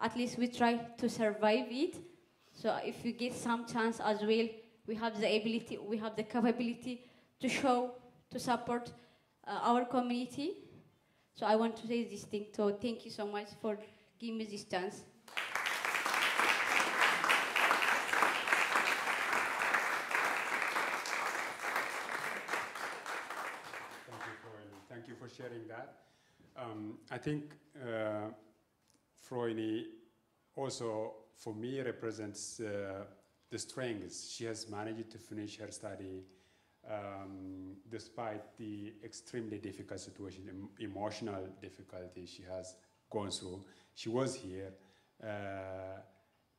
At least we try to survive it. So if you get some chance as well we have the ability, we have the capability to show, to support uh, our community. So I want to say this thing. So thank you so much for giving me this chance. Thank you for, thank you for sharing that. Um, I think uh, Froini also, for me, represents uh, the strengths. She has managed to finish her study um, despite the extremely difficult situation, em- emotional difficulty she has gone through. She was here, uh,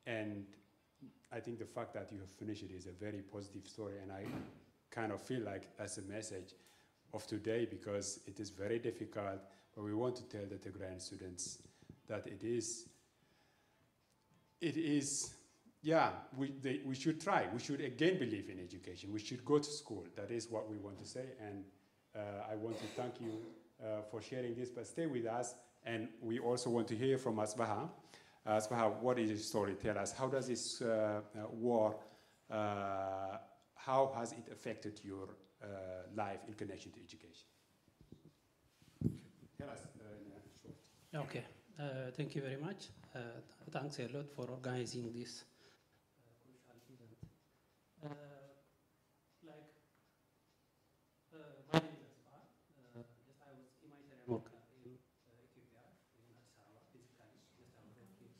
and I think the fact that you have finished it is a very positive story, and I kind of feel like that's a message of today because it is very difficult, but we want to tell the Tigrayan students that it is, it is, yeah, we, they, we should try. We should again believe in education. We should go to school. That is what we want to say. And uh, I want to thank you uh, for sharing this, but stay with us. And we also want to hear from Asbaha. Asbaha, what is your story? Tell us, how does this uh, uh, war, uh, how has it affected your uh, life in connection to education? Tell us in short. Okay, thank you very much. Thanks a lot for organizing this. Uh, like, uh, my name is Asfar. Uh, just I was humanitarian worker in uh, Ethiopia, in Addis Ababa, physically. Just I was working.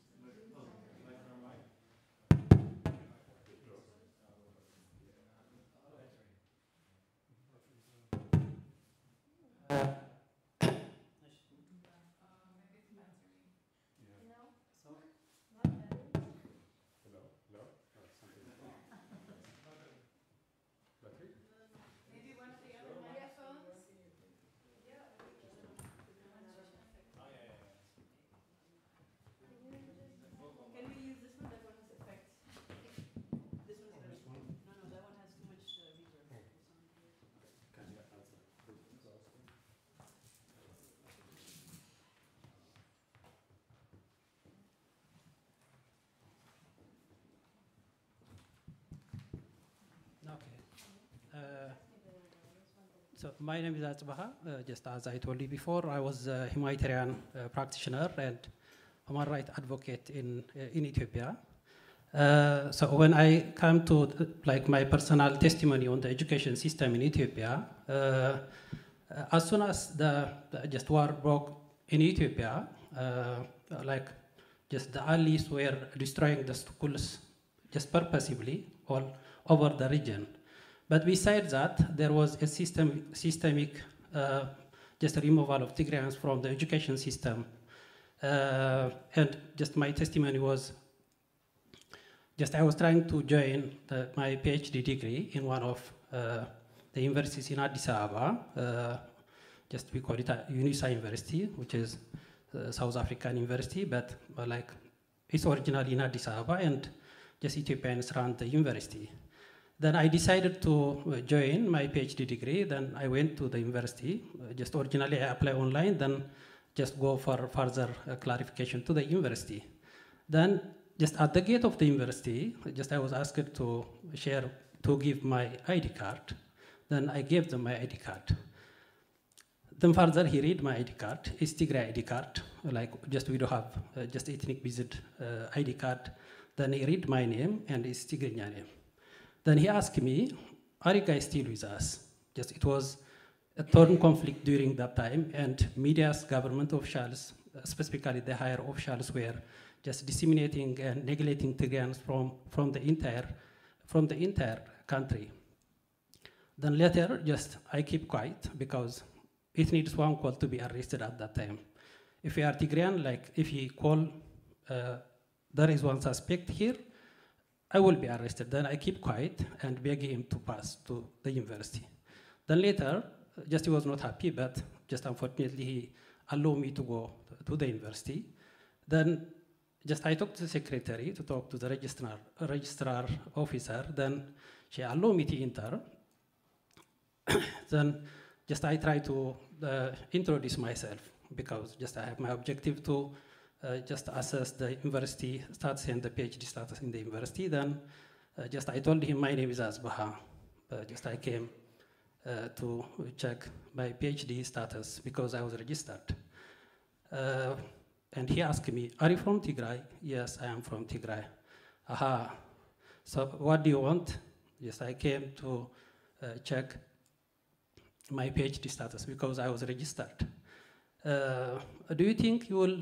Uh, Hello? Hello? Oh, something. Battery? Can we use this one? That one has effect. This one is better. No, no, that one has too much uh, reverb. Can you answer? Okay. Uh, so my name is Asbaha. Uh, just as I told you before, I was a humanitarian uh, practitioner and human rights advocate in uh, in Ethiopia. Uh, so when I come to uh, like my personal testimony on the education system in Ethiopia, as soon as the, the just war broke in Ethiopia, like just the allies were destroying the schools just purposively all over the region. But besides that, there was a system, systemic uh, just removal of Tigrayans from the education system. Uh, and just my testimony was just I was trying to join the, my PhD degree in one of uh, the universities in Addis Ababa. Uh, just we call it UNISA University, which is uh, South African university, but uh, like it's originally in Addis Ababa, and just Ethiopians run the university. Then I decided to uh, join my PhD degree. Then I went to the university. Uh, just originally I apply online, then just go for further uh, clarification to the university. Then just at the gate of the university, just I was asked to share to give my ID card. Then I gave them my ID card. Then further he read my ID card, it's Tigray ID card, like just we don't have uh, just ethnic visit uh, ID card. Then he read my name and it's Tigrinya name. Then he asked me, are you guys still with us? Just it was a torn conflict during that time and media's government officials, specifically the higher officials were just disseminating and neglecting Tigrayans from, from the entire from the entire country. Then later, just I keep quiet because it needs one call to be arrested at that time. If you are Tigrayan, like if he call, uh, there is one suspect here, I will be arrested. Then I keep quiet and beg him to pass to the university. Then later, just he was not happy, but just unfortunately he allowed me to go to the university. Then just I talked to the secretary to talk to the registrar, registrar officer. Then she allowed me to enter. *coughs* then just I try to uh, introduce myself because just I have my objective to just assess the university status and the PhD status in the university. Then Uh, just I told him my name is Asbaha. Uh, just I came uh, to check my PhD status because I was registered. Uh, and he asked me, Are you from Tigray? Yes, I am from Tigray. Aha. So, what do you want? Yes, I came to uh, check my PhD status because I was registered. Uh, do you think you will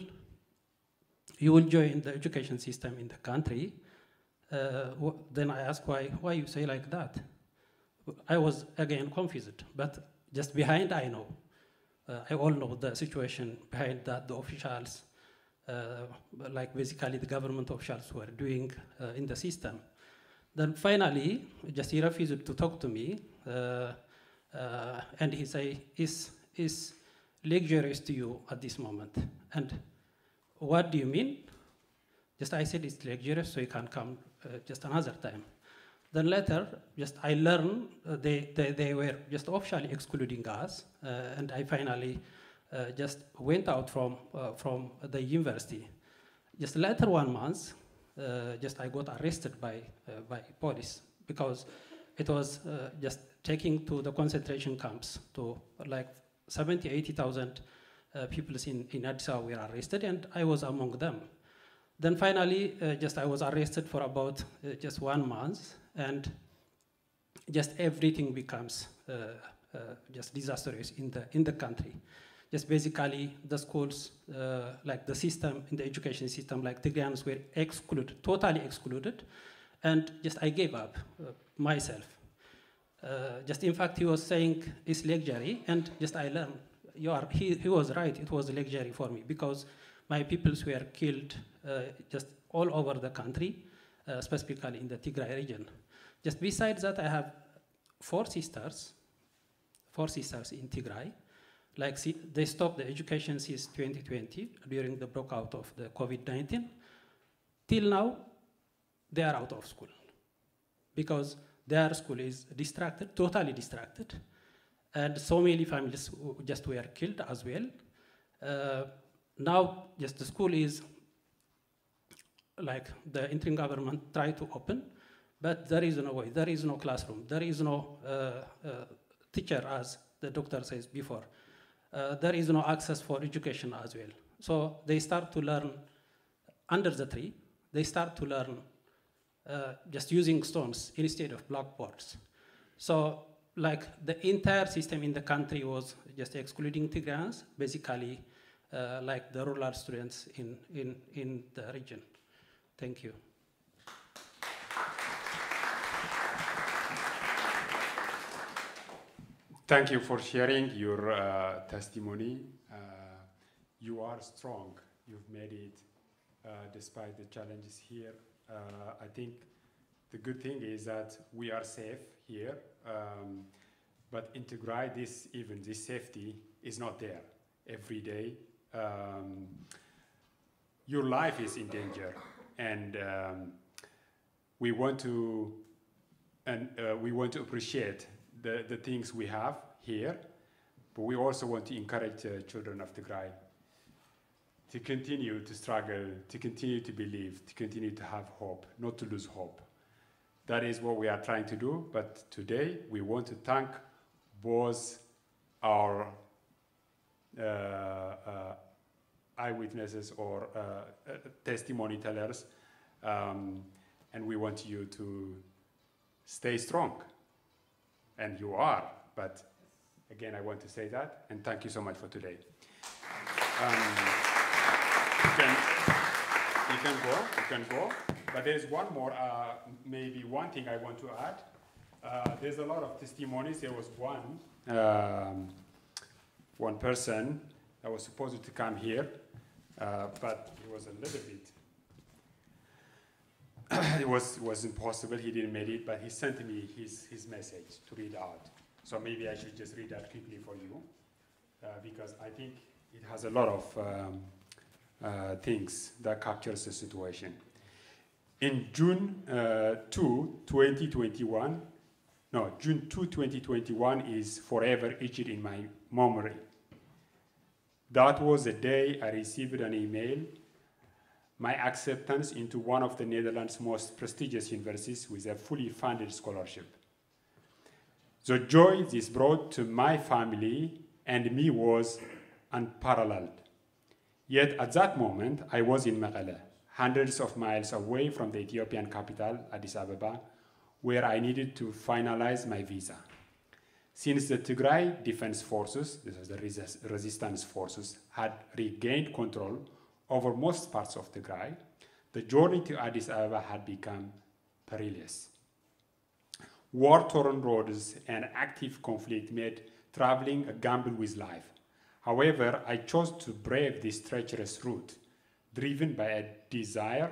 you will join the education system in the country? Uh, then I asked why why you say like that. I was again confused, but just behind I know. Uh, I all know the situation behind that the officials, uh, like basically the government officials were doing uh, in the system. Then finally, just he refused to talk to me, uh, uh, and he say, "Is is luxurious to you at this moment?" And what do you mean? Just I said it's luxurious, so you can come uh, just another time. Then later, just I learned uh, they, they, they were just officially excluding us, uh, and I finally uh, just went out from, uh, from the university. Just later one month, uh, just I got arrested by, by police because it was just taking to the concentration camps to like 70, 80,000 uh, people in, in Addis Ababa were arrested, and I was among them. Then finally, uh, just I was arrested for about uh, just one month, and just everything becomes uh, uh, just disastrous in the in the country. Just basically, the schools, uh, like the system in the education system, like Tigrayans were excluded, totally excluded, and just I gave up myself. Just in fact, he was saying it's luxury, and just I learned. You are, he, he was right. It was a luxury for me because my peoples were killed uh, just all over the country, uh, specifically in the Tigray region. Just besides that, I have four sisters, four sisters in Tigray. Like they stopped the education since 2020 during the breakout of the COVID-19. Till now, they are out of school because their school is distracted, totally distracted, and so many families just were killed as well. Uh, now, just the school is like the interim government try to open, but there is no way, there is no classroom, there is no uh, uh, teacher, as the doctor says before. Uh, there is no access for education as well. So they start to learn under the tree, they start to learn uh, just using stones instead of blackboards. So like the entire system in the country was just excluding Tigrayans, basically uh, like the rural students in, in, in the region. Thank you. Thank you for sharing your uh, testimony. Uh, you are strong. You've made it uh, despite the challenges here. Uh, I think the good thing is that we are safe here, um, but in Tigray, this even this safety is not there every day. Um, your life is in danger, and um, we want to and uh, we want to appreciate the, the things we have here, but we also want to encourage uh, children of Tigray to continue to struggle, to continue to believe, to continue to have hope, not to lose hope. That is what we are trying to do, but today we want to thank both our uh, uh, eyewitnesses or uh, uh, testimony tellers, um, and we want you to stay strong. And you are, but again, I want to say that, and thank you so much for today. Um, you, can, you can go, you can go, but there's one more, uh, maybe one thing I want to add. Uh, there's a lot of testimonies. There was one, um, one person that was supposed to come here, uh, but he was a little bit *coughs* it was it was impossible. He didn't make it, but he sent me his his message to read out. So maybe I should just read that quickly for you, uh, because I think it has a lot of um, uh, things that captures the situation. In June uh, 2, 2021, no, June 2, 2021 is forever etched in my memory. That was the day I received an email my acceptance into one of the Netherlands' most prestigious universities with a fully funded scholarship. The joy this brought to my family and me was unparalleled. Yet at that moment, I was in Mekelle, hundreds of miles away from the Ethiopian capital, Addis Ababa, where I needed to finalize my visa. Since the Tigray Defense Forces, this is the resist resistance forces, had regained control over most parts of Tigray, the journey to Addis Ababa had become perilous. War-torn roads and active conflict made traveling a gamble with life. However, I chose to brave this treacherous route, driven by a desire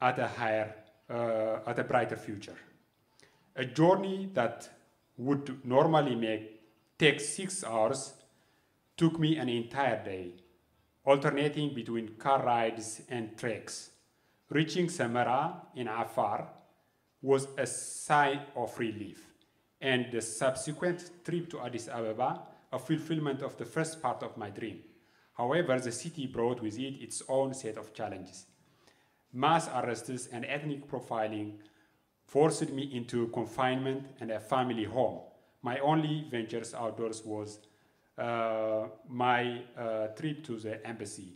at a higher, uh, at a brighter future. A journey that would normally make take six hours took me an entire day, alternating between car rides and treks. Reaching Samara in Afar was a sigh of relief, and the subsequent trip to Addis Ababa a fulfillment of the first part of my dream. However, the city brought with it its own set of challenges. Mass arrests and ethnic profiling forced me into confinement and a family home. My only ventures outdoors was uh, my uh, trip to the embassy.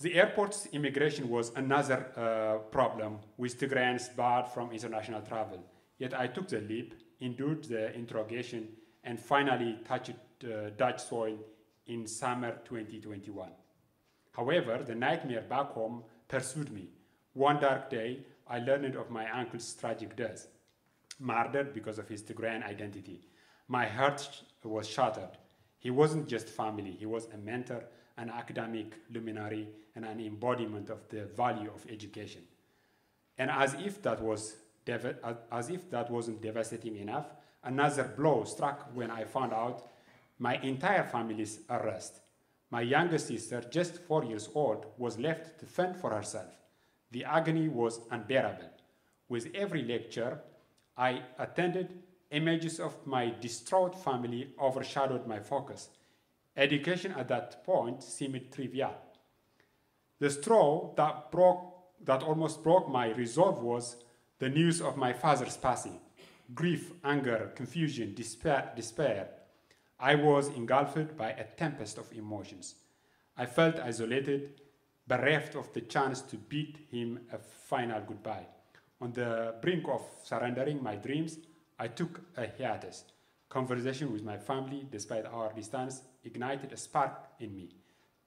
The airport's immigration was another uh, problem with Tigrayans barred from international travel. Yet I took the leap, endured the interrogation, and finally touched uh, Dutch soil in summer 2021. However, the nightmare back home pursued me. One dark day, I learned of my uncle's tragic death, murdered because of his Tigrayan identity. My heart was shattered. He wasn't just family, he was a mentor, an academic luminary, and an embodiment of the value of education. And as if that was as if that wasn't devastating enough, Another blow struck when I found out my entire family's arrest. My younger sister, just four years old, was left to fend for herself. The agony was unbearable. With every lecture I attended, images of my distraught family overshadowed my focus. Education at that point seemed trivial. The straw that broke that almost broke my resolve was the news of my father's passing grief, anger, confusion, despair, despair, I was engulfed by a tempest of emotions. I felt isolated, bereft of the chance to bid him a final goodbye. On the brink of surrendering my dreams, I took a hiatus. Conversation with my family, despite our distance, ignited a spark in me.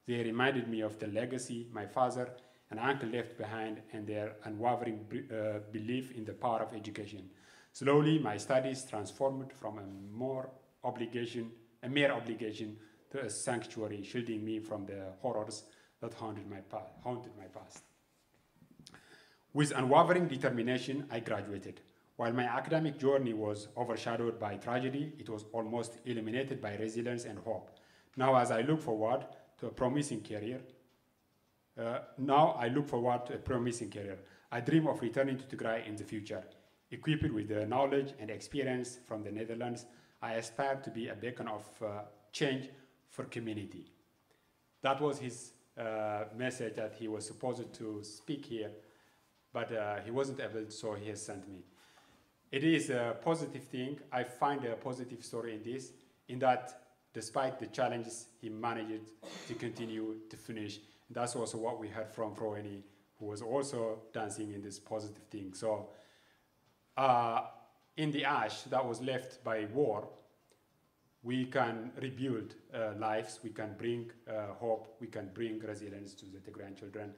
They reminded me of the legacy my father and uncle left behind and their unwavering uh, belief in the power of education. Slowly, my studies transformed from a more obligation, a mere obligation, to a sanctuary, shielding me from the horrors that haunted my, past, haunted my past. With unwavering determination, I graduated. While my academic journey was overshadowed by tragedy, it was almost illuminated by resilience and hope. Now, as I look forward to a promising career, uh, now I look forward to a promising career. I dream of returning to Tigray in the future. Equipped with the knowledge and experience from the Netherlands, I aspire to be a beacon of uh, change for community. That was his uh, message that he was supposed to speak here, but uh, he wasn't able, so he has sent me. It is a positive thing. I find a positive story in this, in that despite the challenges, he managed to continue to finish. That's also what we heard from Froeni, who was also dancing in this positive thing. So uh, in the ash that was left by war, we can rebuild uh, lives, we can bring uh, hope, we can bring resilience to the grandchildren.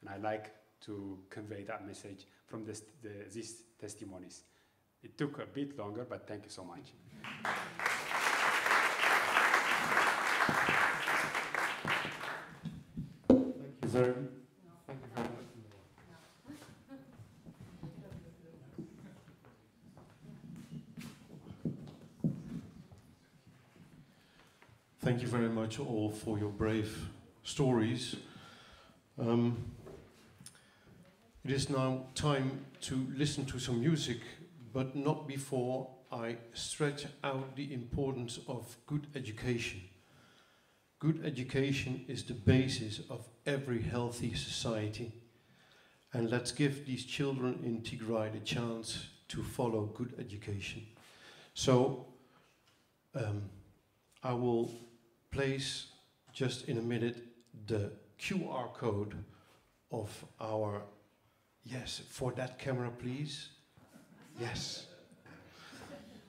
And I like to convey that message from this, the, these testimonies. It took a bit longer, but thank you so much. Thank you very much. All for your brave stories. Um, it is now time to listen to some music, but not before I stretch out the importance of good education. Good education is the basis of every healthy society. And let's give these children in Tigray the chance to follow good education. So, um, I will place just in a minute the QR code of our, yes, for that camera, please. Yes.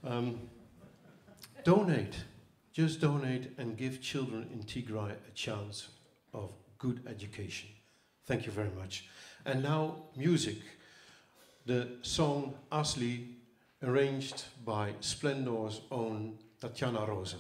Um, donate. Just donate and give children in Tigray a chance of good education. Thank you very much. And now, music. The song Asli, arranged by Splendor's own Tatiana Rosa.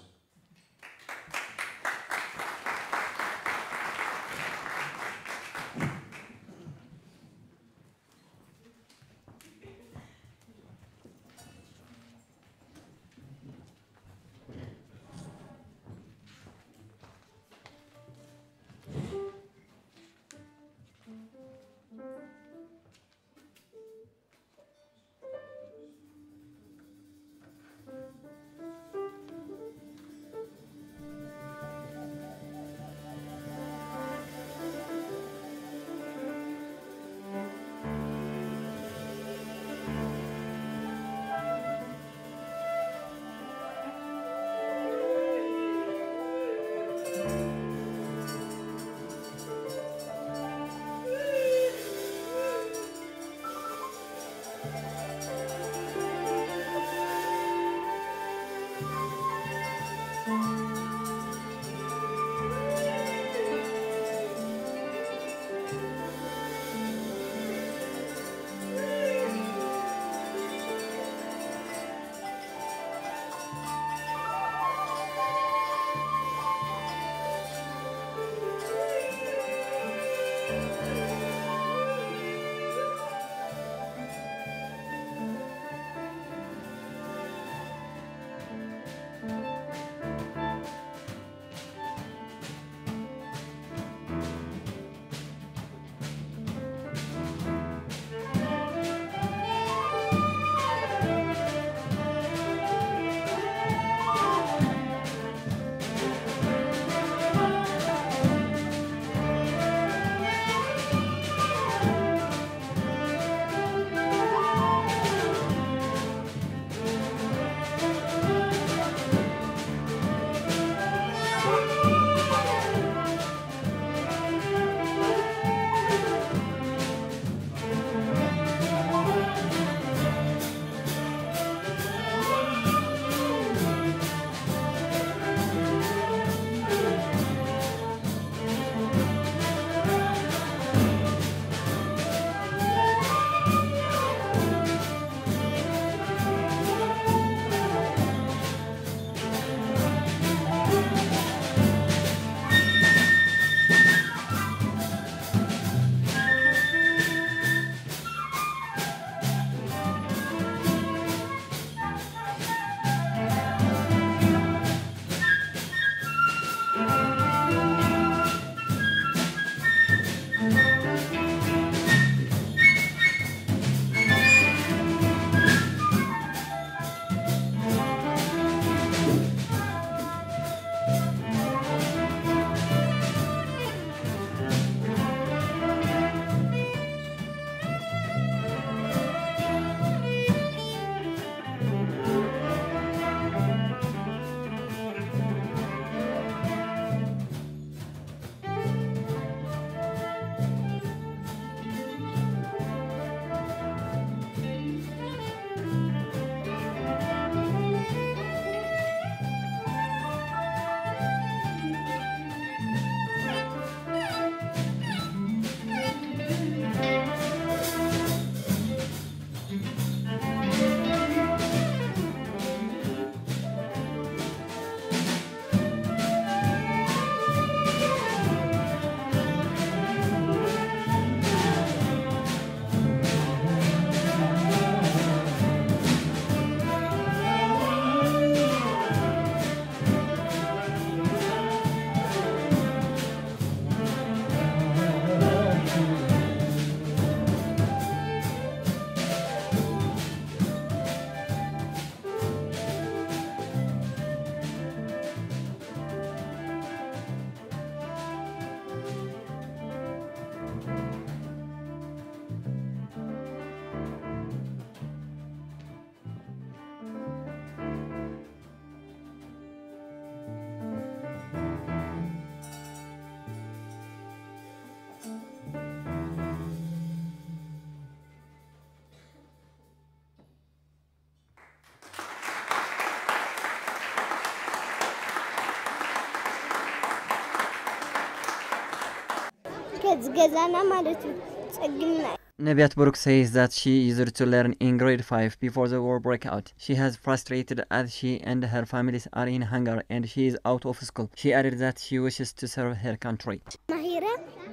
ዝገዛና ማለት እዩ ፀጊምና Nebiat Buruk says that she used to learn in grade 5 before the war broke out. She has frustrated as she and her families are in hunger and she is out of school. She added that she wishes to serve her country. ማሂራ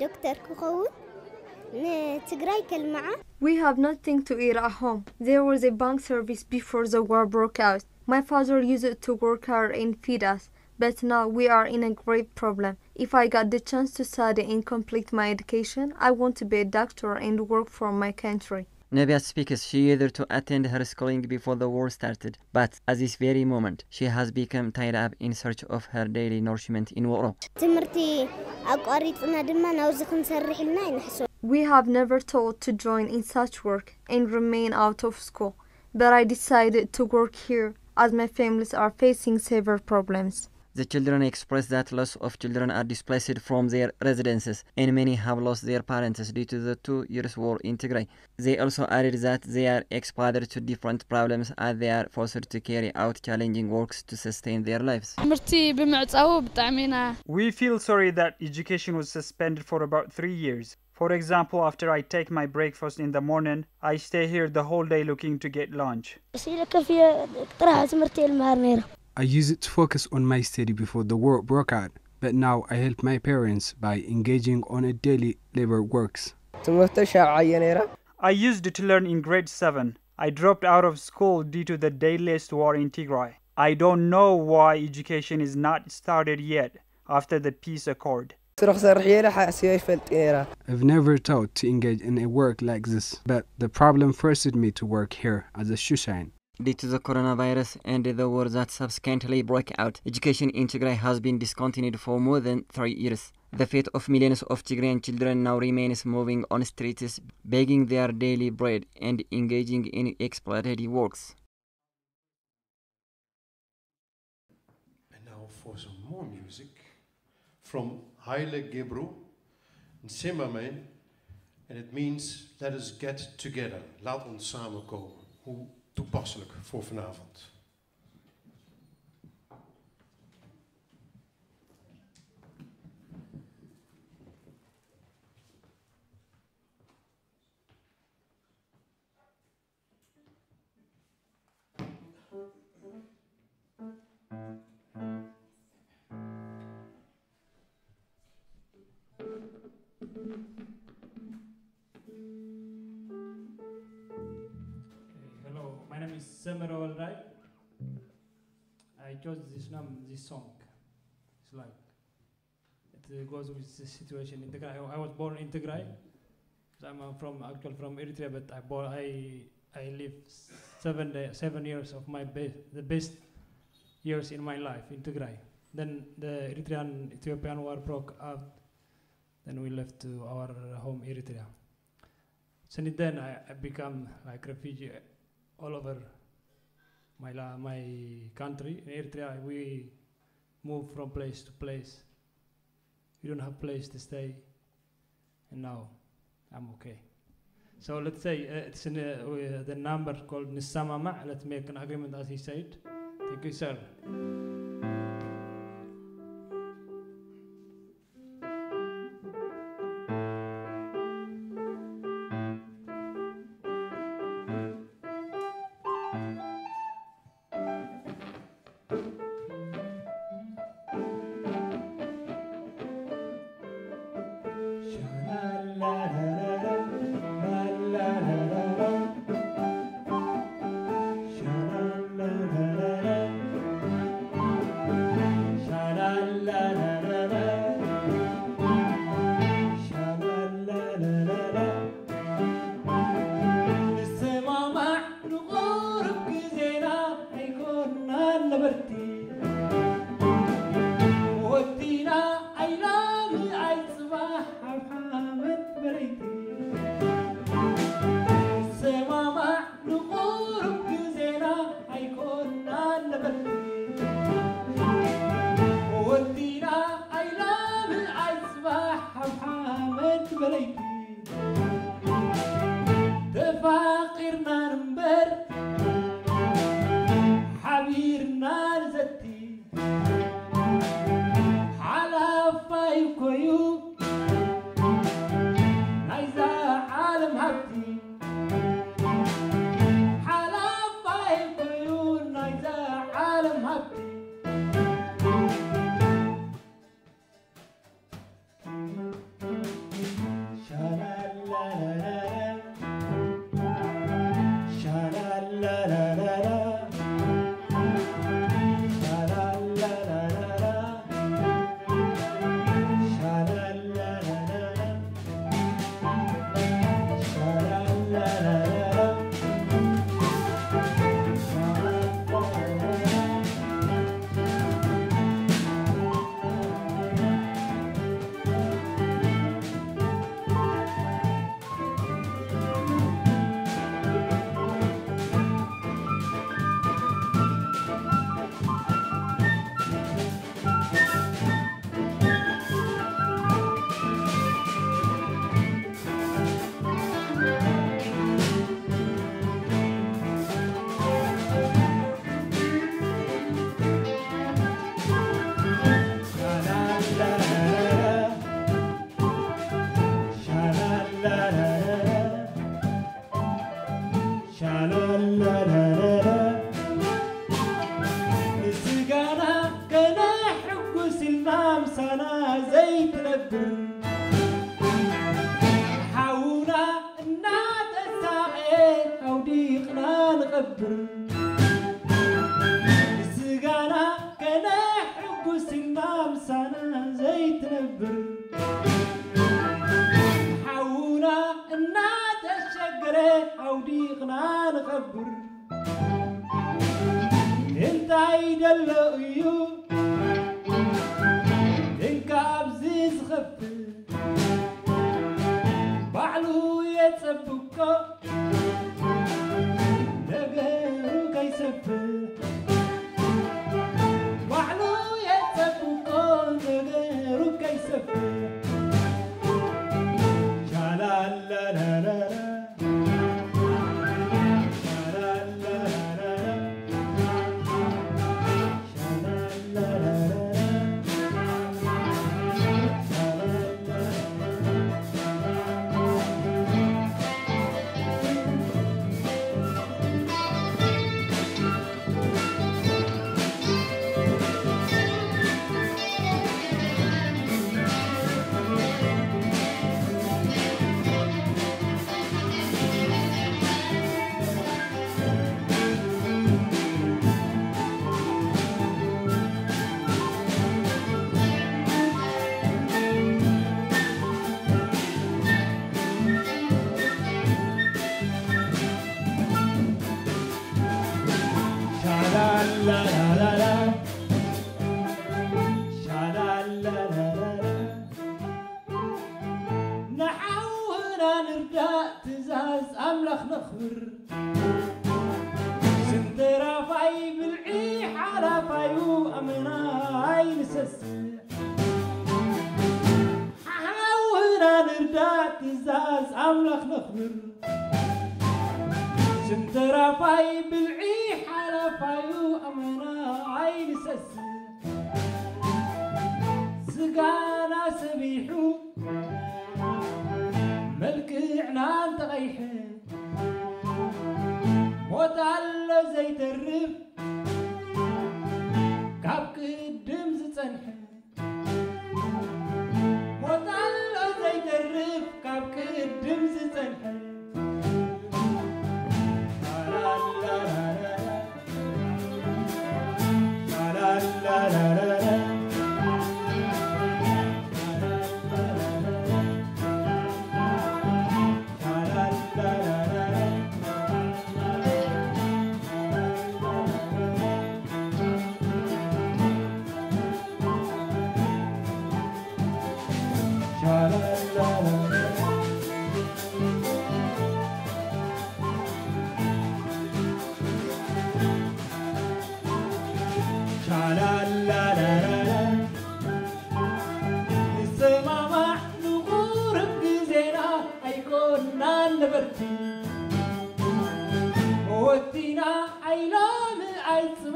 ዶክተር ክኸውን ንትግራይ ከልምዓ We have nothing to eat at home. There was a bank service before the war broke out. My father used to work hard and feed us, but now we are in a grave problem. If I got the chance to study and complete my education, I want to be a doctor and work for my country. Nabia speaks she either to attend her schooling before the war started, but at this very moment she has become tied up in search of her daily nourishment in war. We have never thought to join in such work and remain out of school, but I decided to work here as my families are facing severe problems. The children express that lots of children are displaced from their residences, and many have lost their parents due to the two years war in Tigray. They also added that they are exposed to different problems as they are forced to carry out challenging works to sustain their lives. We feel sorry that education was suspended for about three years. For example, after I take my breakfast in the morning, I stay here the whole day looking to get lunch. I used it to focus on my study before the war broke out, but now I help my parents by engaging on a daily labor works. I used it to learn in grade 7. I dropped out of school due to the deadliest war in Tigray. I don't know why education is not started yet after the peace accord. I've never thought to engage in a work like this, but the problem forced me to work here as a shoeshine. Due to the coronavirus and the war that subsequently broke out, education in Tigray has been discontinued for more than three years. The fate of millions of Tigrayan children now remains moving on streets, begging their daily bread and engaging in exploitative works. And now for some more music from Haile Gebru and Zimmerman. And it means let us get together. Laat ons samenkomen. Toepasselijk voor vanavond. This song. It's like it goes with the situation in Tigray. I was born in Tigray. So I'm uh, from actually from Eritrea, but I born, I I lived seven day, seven years of my the best years in my life in Tigray. Then the Eritrean Ethiopian war broke out. Then we left to our home Eritrea. Since then, I, I become like refugee all over my my country. In Eritrea, we move from place to place. You don't have place to stay, and now I'm okay. So let's say uh, it's in uh, uh, the number called Nisamama. Let's make an agreement as he said. Thank you, sir. حلفاي بالعي حلفاي وامرا عين سس. سقانا سبيحو ملك عنان تغيح. موت على زيت الرب كابكي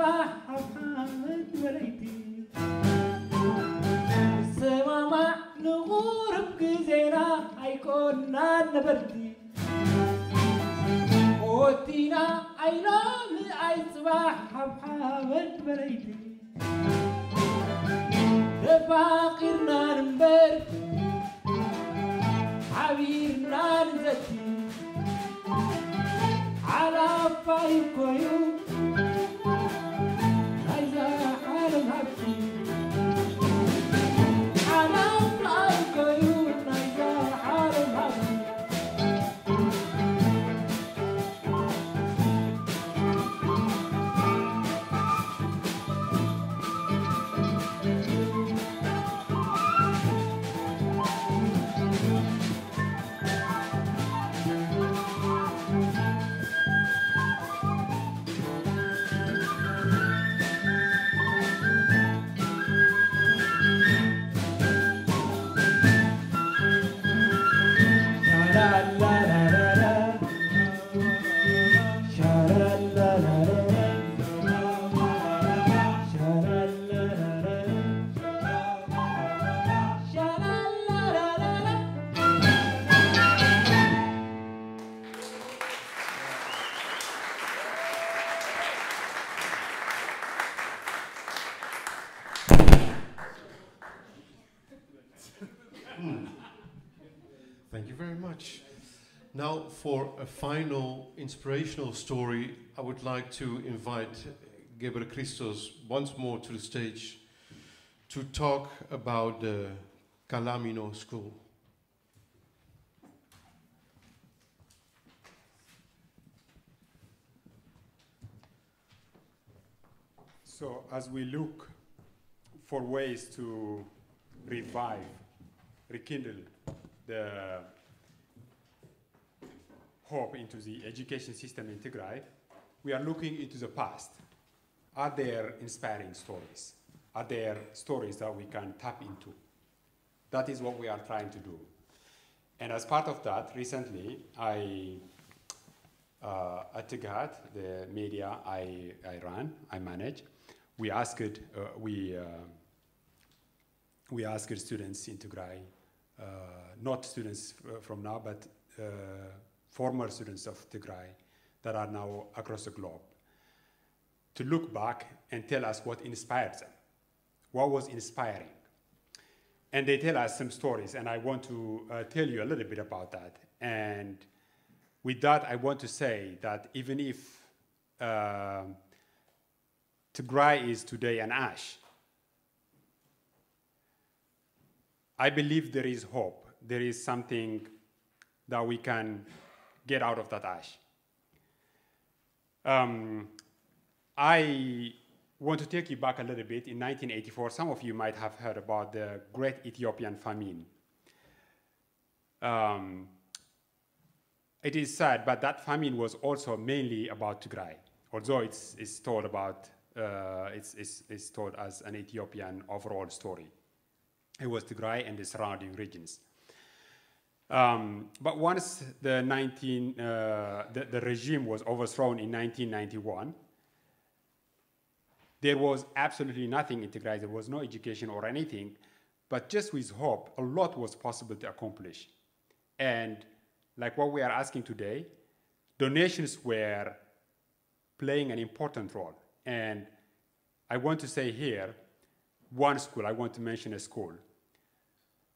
صباح محمد وليتي السماع نغور بقزينا هيكوننا نبرتي وتينا اي نوم اي صباح محمد وليتي تفاقرنا نمبر حبيبنا نزتي على فايكو يوم glad I'm happy. For a final inspirational story, I would like to invite Gebre Christos once more to the stage to talk about the Kalamino School. So as we look for ways to revive, rekindle the hope into the education system in Tigray, we are looking into the past. Are there inspiring stories? Are there stories that we can tap into? That is what we are trying to do. And as part of that, recently, I, uh, at Tghat, the media I, I run, I manage, we asked, uh, we, uh, we asked students in Tigray, uh, not students f- from now, but uh, former students of Tigray that are now across the globe, to look back and tell us what inspired them, what was inspiring. And they tell us some stories, and I want to uh, tell you a little bit about that. And with that, I want to say that even if uh, Tigray is today an ash, I believe there is hope. There is something that we can get out of that ash. Um, I want to take you back a little bit. In 1984, some of you might have heard about the Great Ethiopian Famine. Um, it is sad, but that famine was also mainly about Tigray, although it's, it's told about uh, it's, it's, it's told as an Ethiopian overall story. It was Tigray and the surrounding regions. Um, but once the, 19, uh, the, the regime was overthrown in 1991, there was absolutely nothing in Tigray. There was no education or anything. But just with hope, a lot was possible to accomplish. And like what we are asking today, donations were playing an important role. And I want to say here, one school, I want to mention a school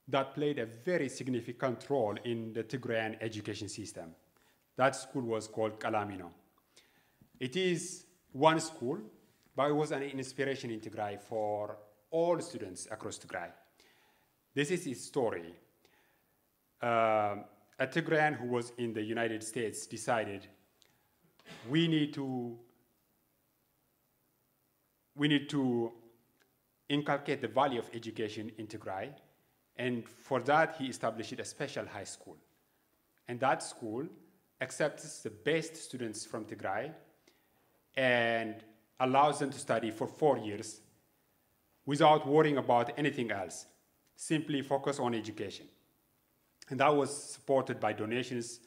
that played a very significant role in the Tigrayan education system. That school was called Kalamino. It is one school, but it was an inspiration in Tigray for all students across Tigray. This is its story. Uh, a Tigrayan who was in the United States decided we need to we need to inculcate the value of education in Tigray, and for that he established a special high school. And that school accepts the best students from Tigray and allows them to study for four years without worrying about anything else, simply focus on education. And that was supported by donations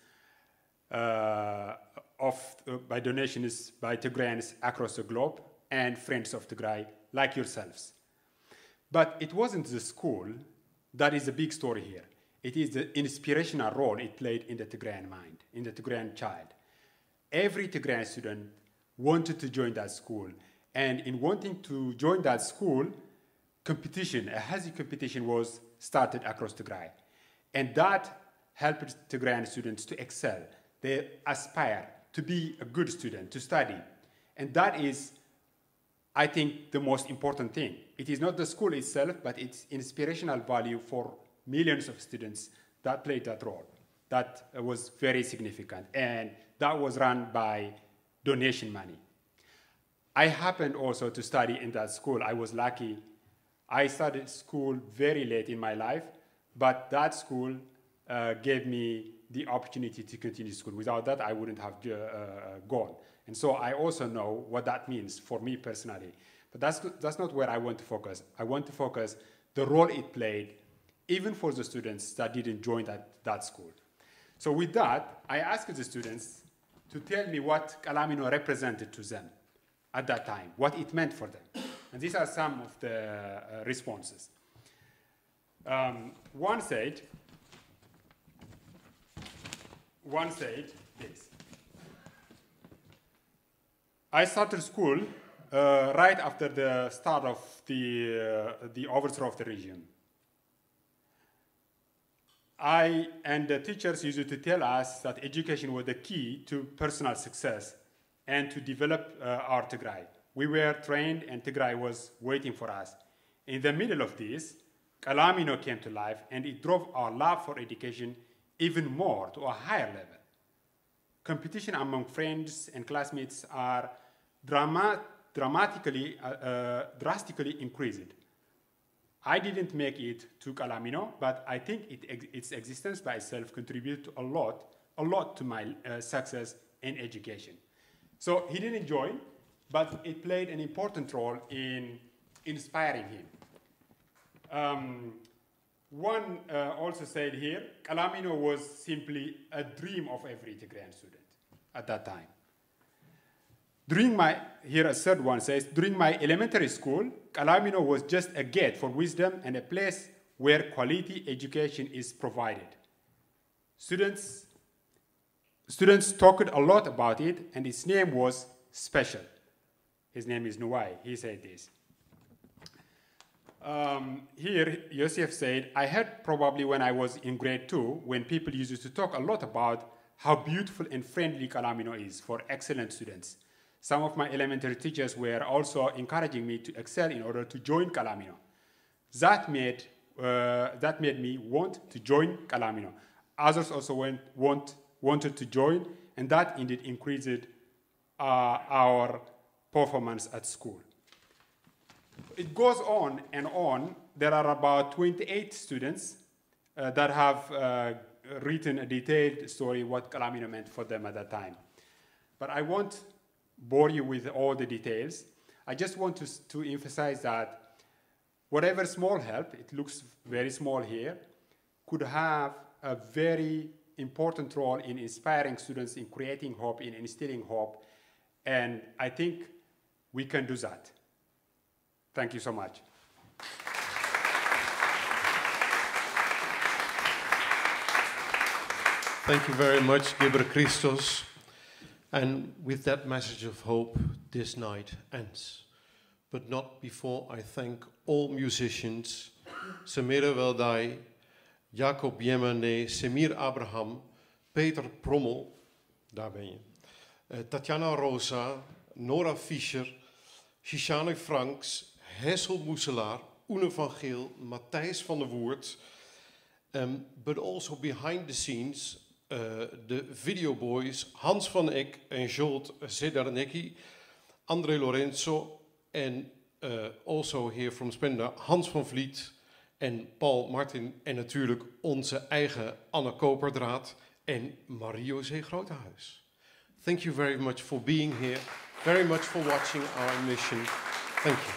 uh, of, uh, by donations by Tigrayans across the globe and friends of Tigray like yourselves. But it wasn't the school that is the big story here. It is the inspirational role it played in the Tigrayan mind, in the Tigrayan child. Every Tigrayan student wanted to join that school And in wanting to join that school, competition, a healthy competition was started across Tigray. And that helped Tigrayan students to excel. They aspire to be a good student, to study. And that is, I think, the most important thing. It is not the school itself, but its inspirational value for millions of students that played that role. That was very significant. And that was run by donation money. I happened also to study in that school. I was lucky. I started school very late in my life, but that school uh, gave me the opportunity to continue school. Without that, I wouldn't have uh, uh, gone. And so I also know what that means for me personally. But that's, that's not where I want to focus. I want to focus the role it played, even for the students that didn't join that, that school. So with that, I asked the students to tell me what Kalamino represented to them at that time, what it meant for them. And these are some of the uh, responses. Um, one said, one said this. I started school uh, right after the start of the, uh, the overthrow of the regime. I and the teachers used to tell us that education was the key to personal success and to develop uh, our Tigray. We were trained and Tigray was waiting for us. In the middle of this, Kalamino came to life and it drove our love for education even more to a higher level. Competition among friends and classmates are drama dramatically, uh, uh, drastically increased. I didn't make it to Kalamino, but I think it ex its existence by itself contributed a lot, a lot to my uh, success in education. So he didn't join, but it played an important role in inspiring him. Um, one uh, also said here, Kalamino was simply a dream of every Tigrayan student at that time. During my, here a third one says, during my elementary school, Kalamino was just a gate for wisdom and a place where quality education is provided. Students, students talked a lot about it, and its name was special. His name is Nuwai. He said this. Um, here, Yosef said, I heard probably when I was in grade two, when people used to talk a lot about how beautiful and friendly Kalamino is for excellent students. Some of my elementary teachers were also encouraging me to excel in order to join Kalamino. That made, uh, that made me want to join Kalamino. Others also went, want, wanted to join, and that indeed increased uh, our performance at school. It goes on and on. There are about 28 students uh, that have uh, written a detailed story what Kalamino meant for them at that time. But I won't bore you with all the details. I just want to, to emphasize that whatever small help, it looks very small here, could have a very important role in inspiring students, in creating hope, in instilling hope. And I think we can do that. Thank you so much. Thank you very much, Gebre Christos. And with that message of hope, this night ends. But not before I thank all musicians, Samira Weldai, Jacob Jemene, Semir Abraham, Peter Prommel, daar ben je, uh, Tatjana Rosa, Nora Fischer, Shishane Franks, Hessel Moeselaar, Oene van Geel, Matthijs van der Woert, um, but also behind the scenes, uh, de videoboys Hans van Eck en Jolt Zedarnecki, André Lorenzo en uh, also here from Spender Hans van Vliet en Paul Martin en natuurlijk onze eigen Anne Koperdraad en Mario-José Grotehuis. Thank you very much for being here, very much for watching our mission. Thank you.